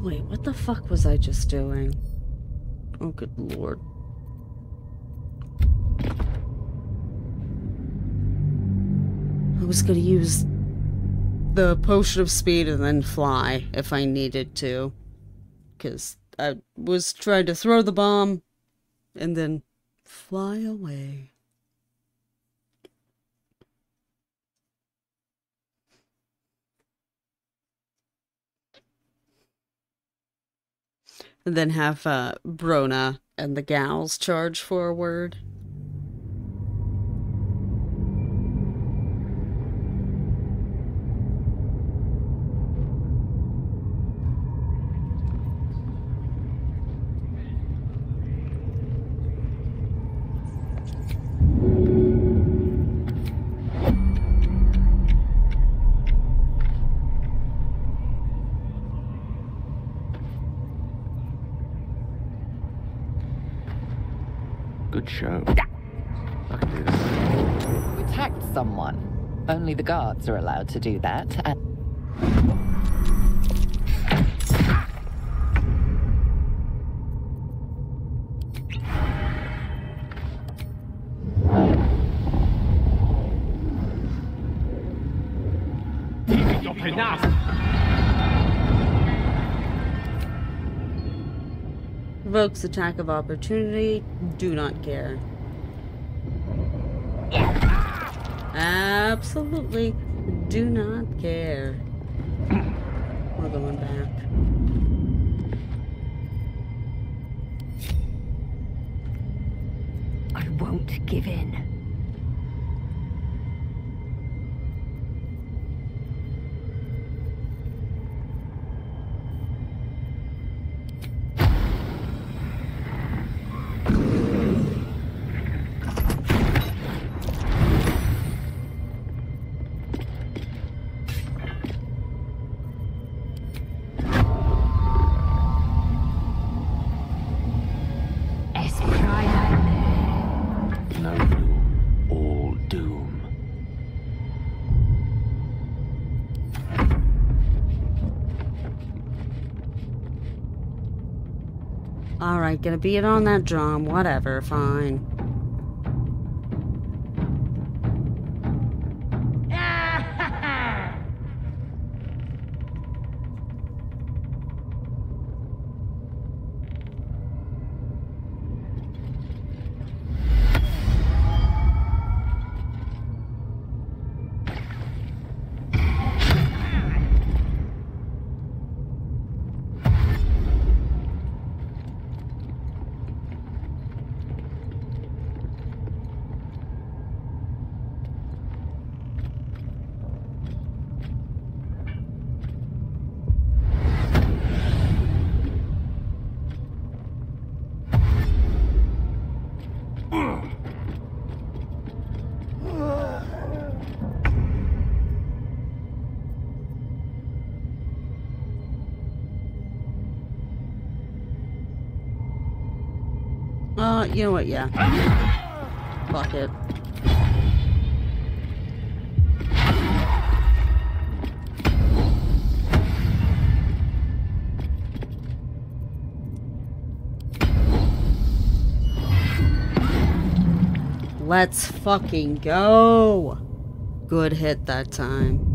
Wait, what the fuck was I just doing? Oh good lord. I was gonna use the potion of speed and then fly if I needed to. Because I was trying to throw the bomb and then fly away. Then have uh, Brona and the gals charge forward. Good show. I can do. You attacked someone. Only the guards are allowed to do that. And Evokes attack of opportunity. Do not care. Absolutely do not care. We're going back. I won't give in. Alright, gonna beat it on that drum. Whatever, fine. Uh, you know what? Yeah. Fuck it. Let's fucking go. Good hit that time.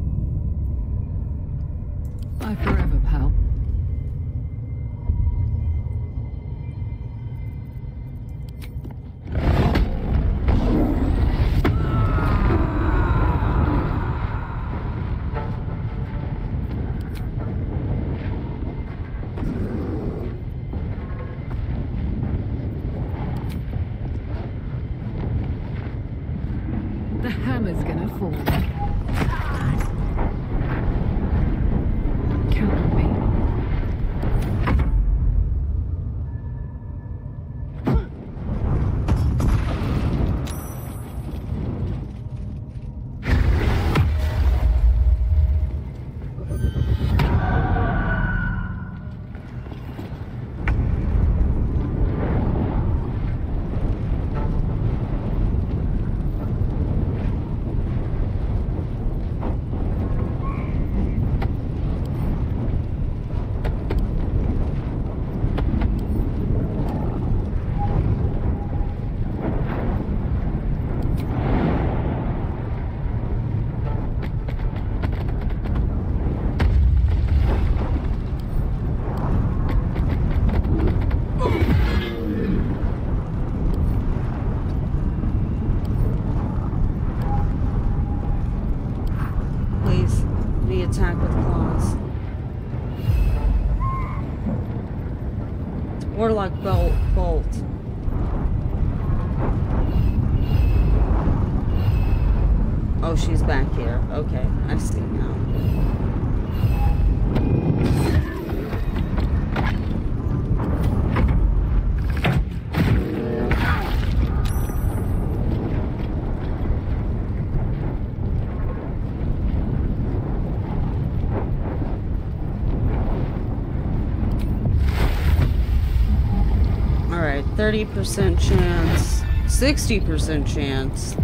30% chance, 60% chance,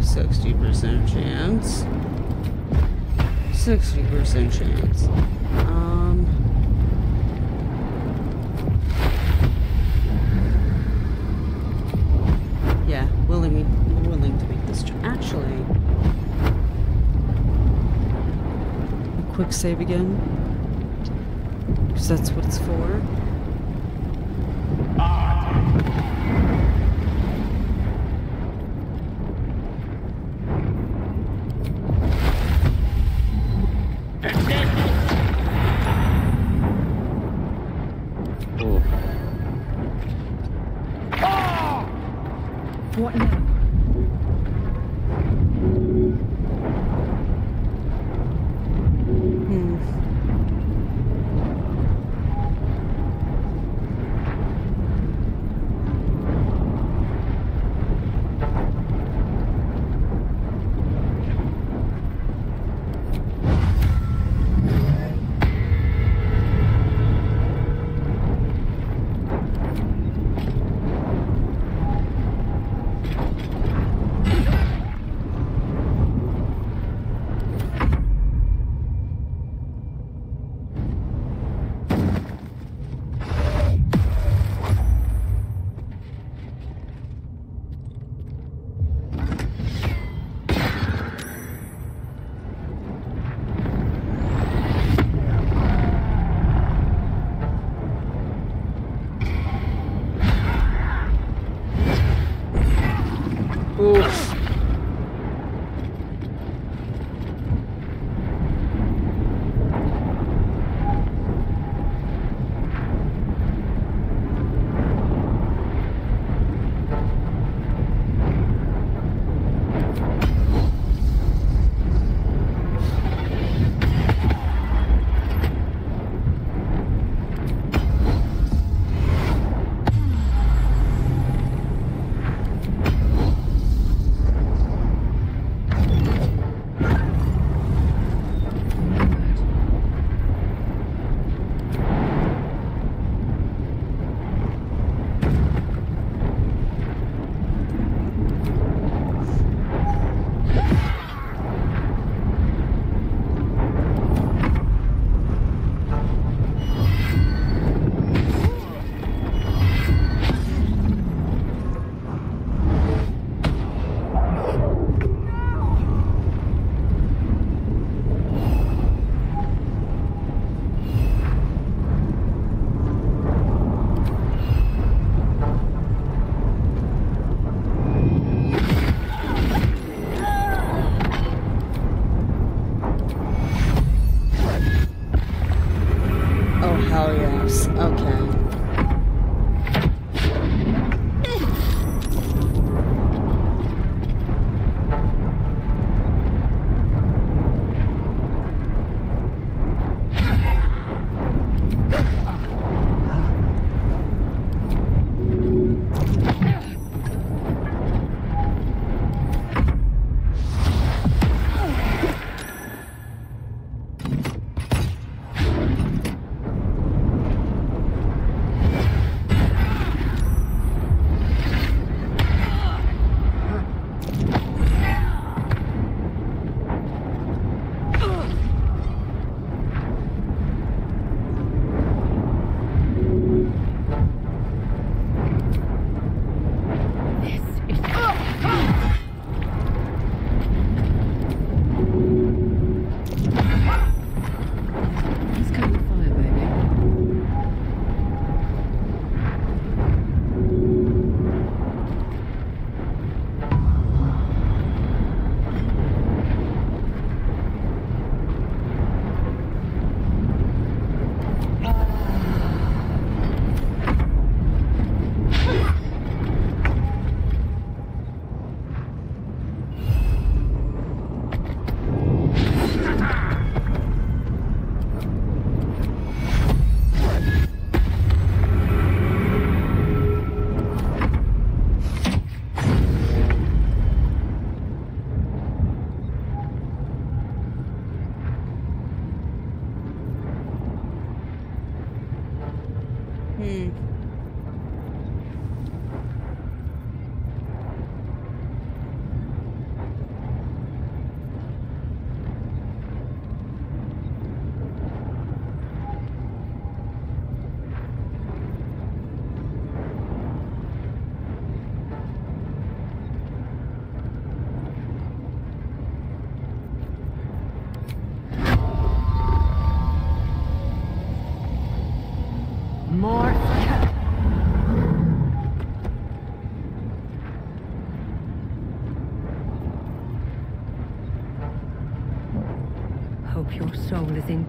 60% chance, 60% chance. Um. Yeah, willing, willing to make this. Actually, quick save again, because that's what it's for. What now?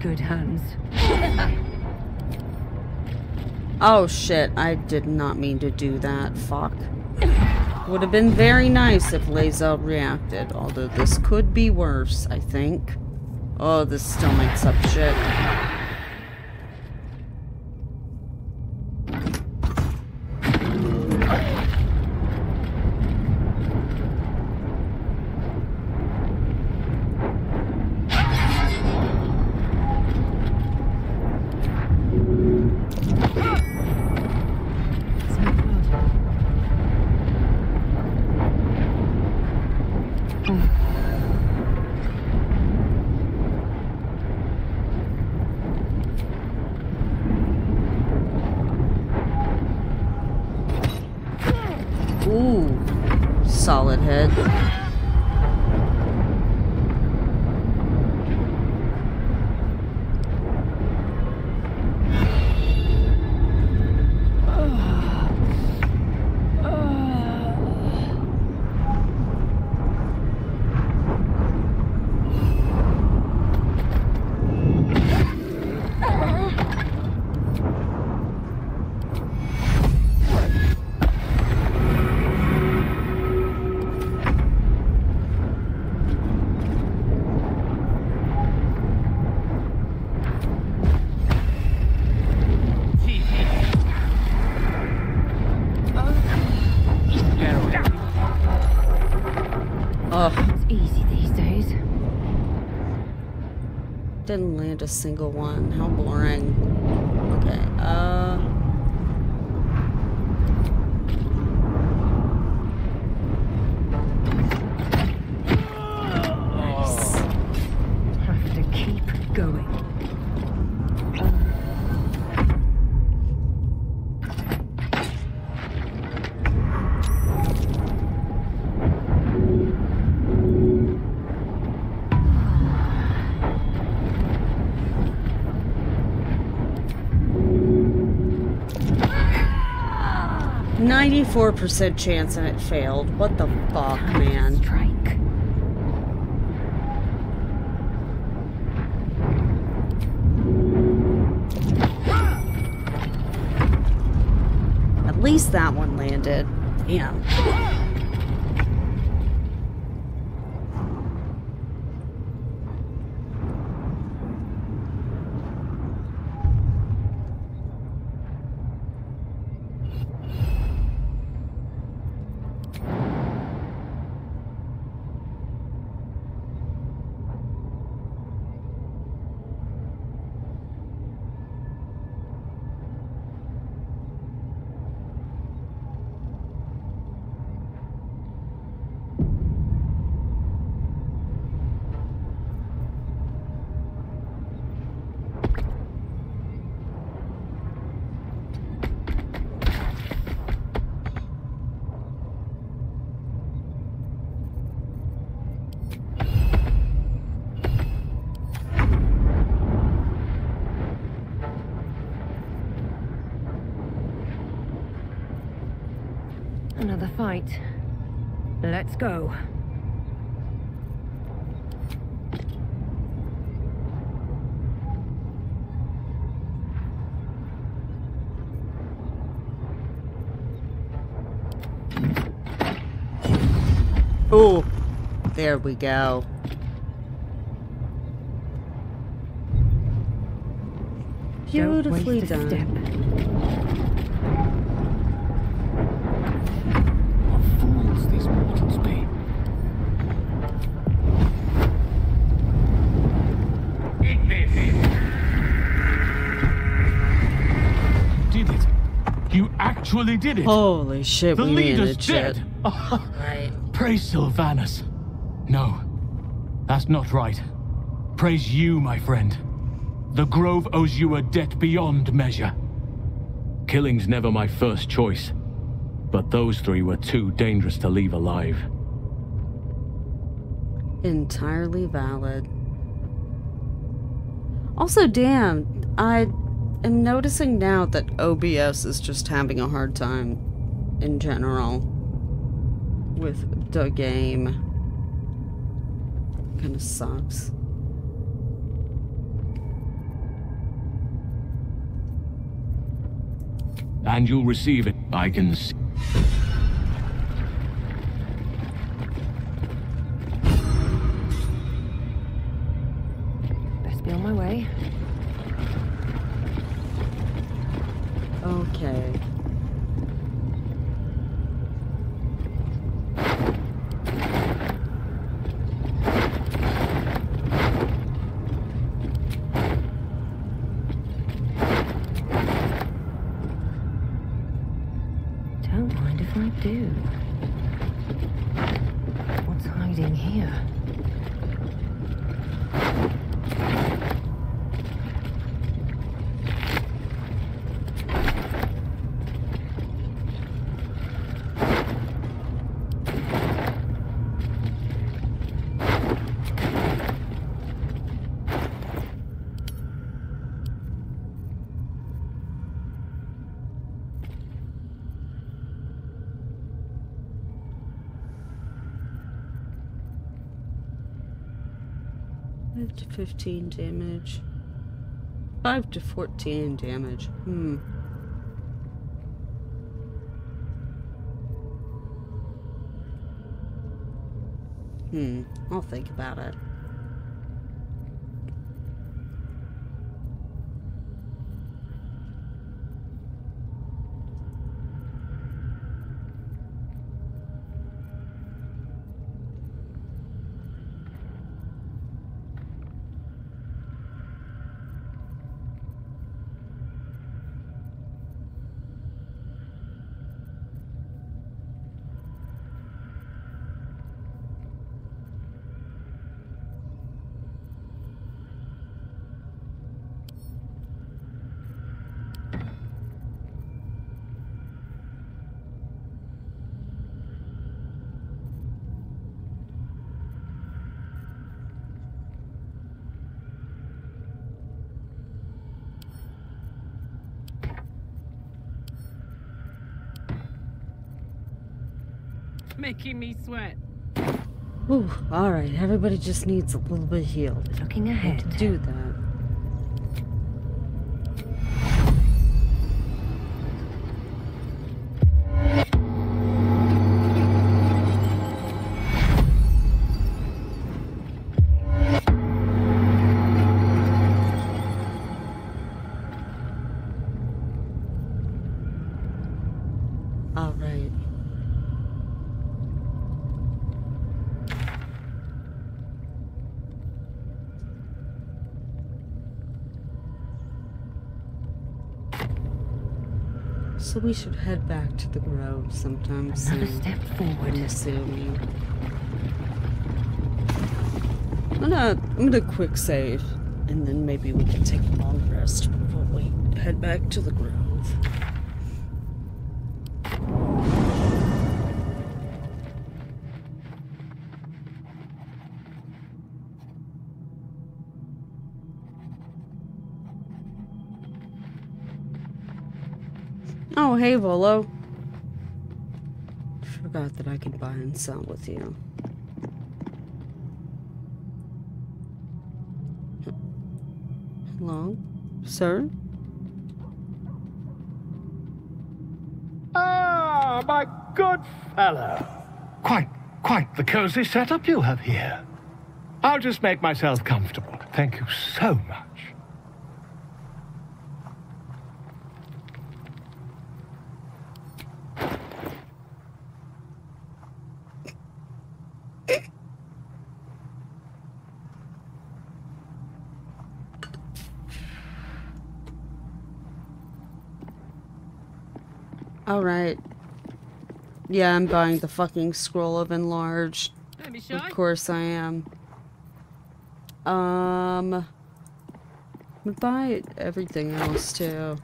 Good hands. Oh shit, I did not mean to do that. Fuck. Would have been very nice if Lae'zel reacted, although this could be worse, I think. Oh, this still makes up shit. A single one. How boring. Okay, uh... Nice. Have to keep going. Ninety-four percent chance and it failed. What the fuck, man? Strike. At least that one landed. Damn. Another fight. Let's go. Ooh. There we go. Beautifully done. step. What fools these mortals be. Did it? You actually did it! Holy shit, the we leader's managed shit. dead! Right. Praise Silvanus. No, that's not right. Praise you, my friend. The Grove owes you a debt beyond measure. Killing's never my first choice, but those three were too dangerous to leave alive. Entirely valid. Also, damn, I am noticing now that OBS is just having a hard time in general with the game. Kinda sucks. And you'll receive it. I can see. Do. 15 damage. 5 to 14 damage. Hmm. Hmm. I'll think about it. Making me sweat. Ooh, alright, everybody just needs a little bit healed. Looking And ahead. to do that. We should head back to the grove sometime Another soon. step I'm forward. assuming. I'm gonna, I'm gonna quick save, and then maybe we can take a long rest before we head back to the grove. Buy and sell with you. Hello, sir? Ah, my good fellow. Quite, quite the cozy setup you have here. I'll just make myself comfortable. Thank you so much. Alright. Yeah, I'm buying the fucking scroll of enlarged. Don't be shy. Of course I am. Um, I'm gonna buy everything else too.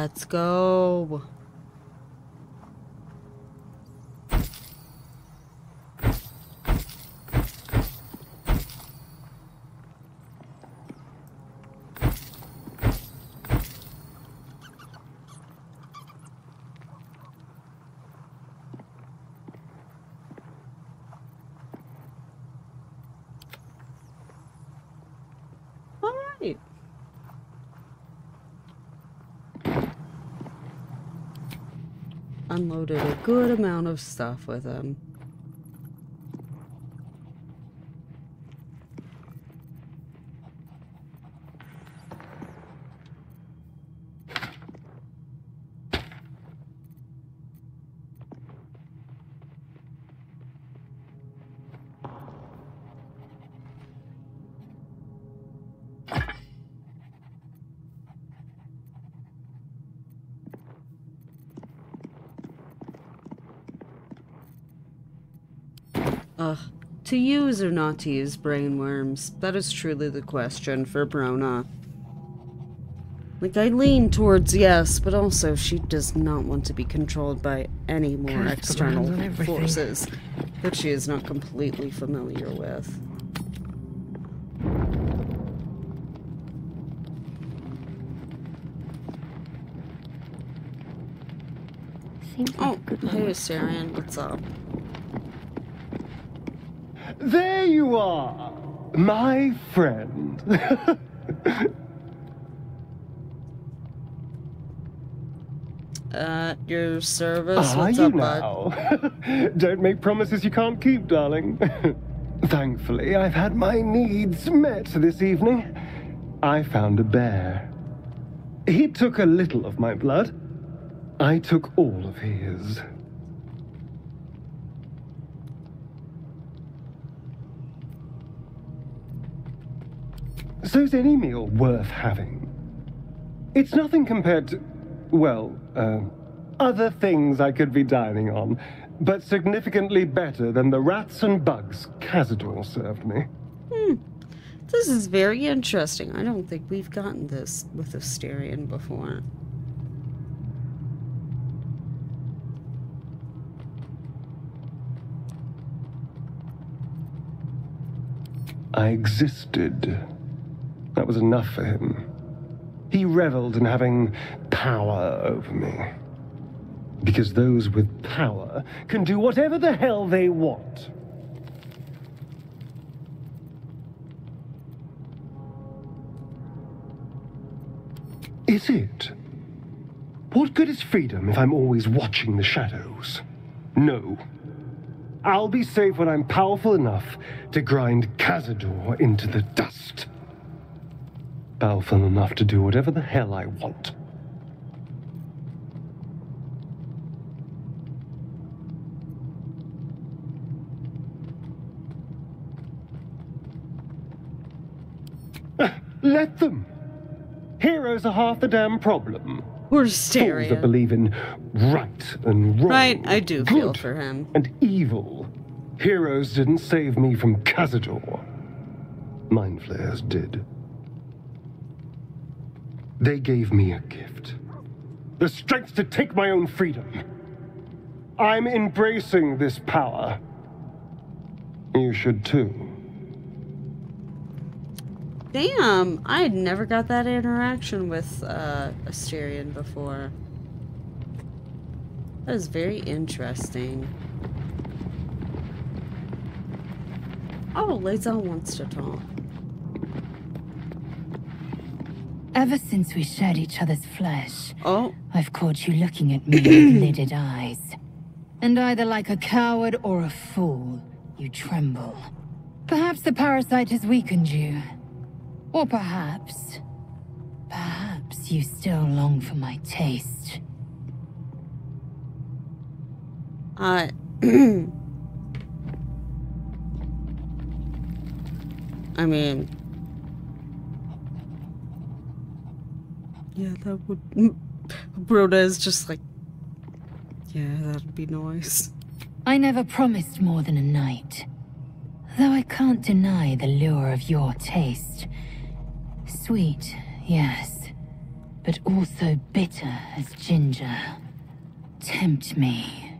Let's go. All right. Unloaded a good amount of stuff with him. Ugh. To use or not to use brainworms? That is truly the question for Brona. Like, I lean towards yes, but also she does not want to be controlled by any more Cast external brands on everything. forces that she is not completely familiar with. Seems like Oh, hey, moment. Sarian, what's up? There you are, my friend. At your service, Are what's you up, bud? now? Don't make promises you can't keep, darling. Thankfully, I've had my needs met this evening. I found a bear. He took a little of my blood. I took all of his. So's any meal worth having. It's nothing compared to, well, uh, other things I could be dining on, but significantly better than the rats and bugs Cazador served me. This is very interesting. I don't think we've gotten this with Astarion before. I existed. Was enough for him. He reveled in having power over me. Because those with power can do whatever the hell they want. Is it? What good is freedom if I'm always watching the shadows? No. I'll be safe when I'm powerful enough to grind Cazador into the dust. Powerful enough to do whatever the hell I want. Ah, let them. Heroes are half the damn problem. We're Fools that believe in right and wrong. Right, I do feel for him. And evil. Heroes didn't save me from Cazador. Mind flayers did. They gave me a gift. The strength to take my own freedom. I'm embracing this power. You should too. Damn, I had never got that interaction with uh, Astarion before. That is very interesting. Oh, Lae'zel wants to talk. Ever since we shared each other's flesh, Oh, I've caught you looking at me with lidded eyes. And either like a coward or a fool, you tremble. Perhaps the parasite has weakened you. Or perhaps... Perhaps you still long for my taste. I. I mean. Yeah, that would. Broda is just like. Yeah, that'd be nice. I never promised more than a night. Though I can't deny the lure of your taste. Sweet, yes. but also bitter as ginger. Tempt me.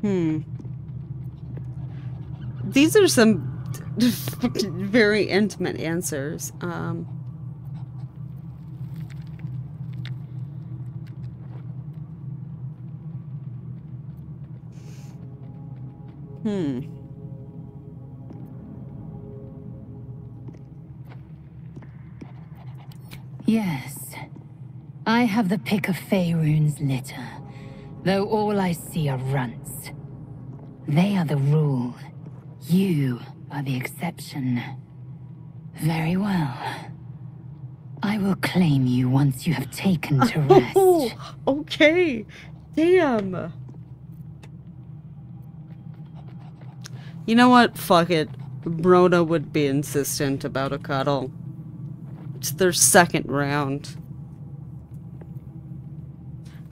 Hmm. These are some very intimate answers. Um, hmm. Yes. I have the pick of Faerun's litter, though all I see are runts. They are the rule. You are the exception. Very well. I will claim you once you have taken to oh, rest. Oh, okay. Damn. You know what? Fuck it. Broda would be insistent about a cuddle. It's their second round.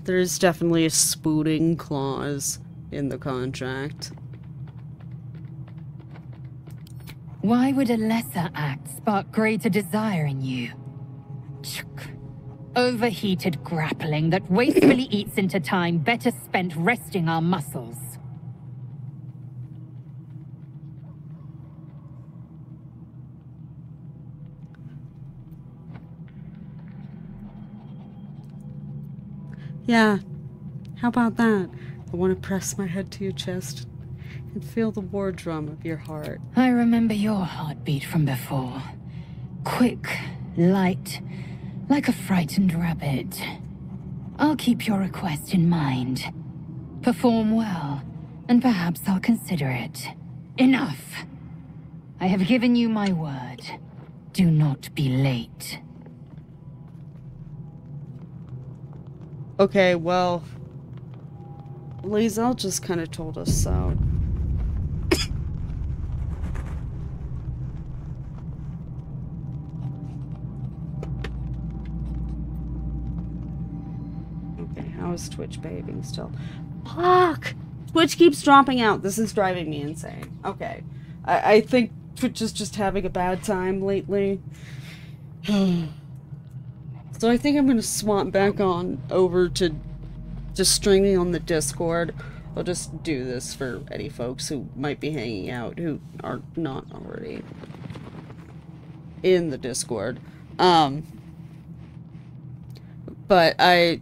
There's definitely a spooning clause in the contract. Why would a lesser act spark greater desire in you? Chuk. Overheated grappling that wastefully eats into time better spent resting our muscles. Yeah. How about that? I want to press my head to your chest and feel the war drum of your heart. I remember your heartbeat from before. Quick, light, like a frightened rabbit. I'll keep your request in mind. Perform well, and perhaps I'll consider it. Enough! I have given you my word. Do not be late. Okay, well, Lae'zel just kind of told us so. Twitch behaving still? Fuck! Twitch keeps dropping out. This is driving me insane. Okay. I, I think Twitch is just having a bad time lately. So I think I'm going to swap back on over to just streaming on the Discord. I'll just do this for any folks who might be hanging out who are not already in the Discord. Um, but I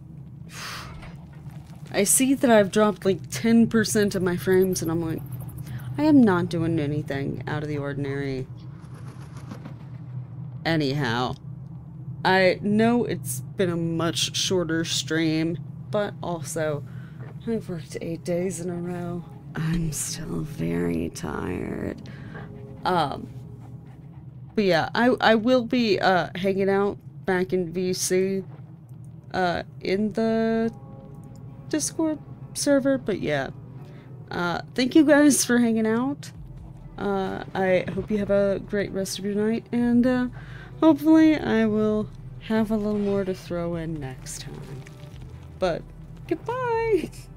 I see that I've dropped like 10% of my frames and I'm like, I am not doing anything out of the ordinary. Anyhow. I know it's been a much shorter stream, but also I've worked eight days in a row. I'm still very tired. Um, but yeah, I I will be uh hanging out back in VC, uh, in the Discord server. But yeah, uh, thank you guys for hanging out. Uh, I hope you have a great rest of your night, and uh, hopefully I will have a little more to throw in next time. But goodbye!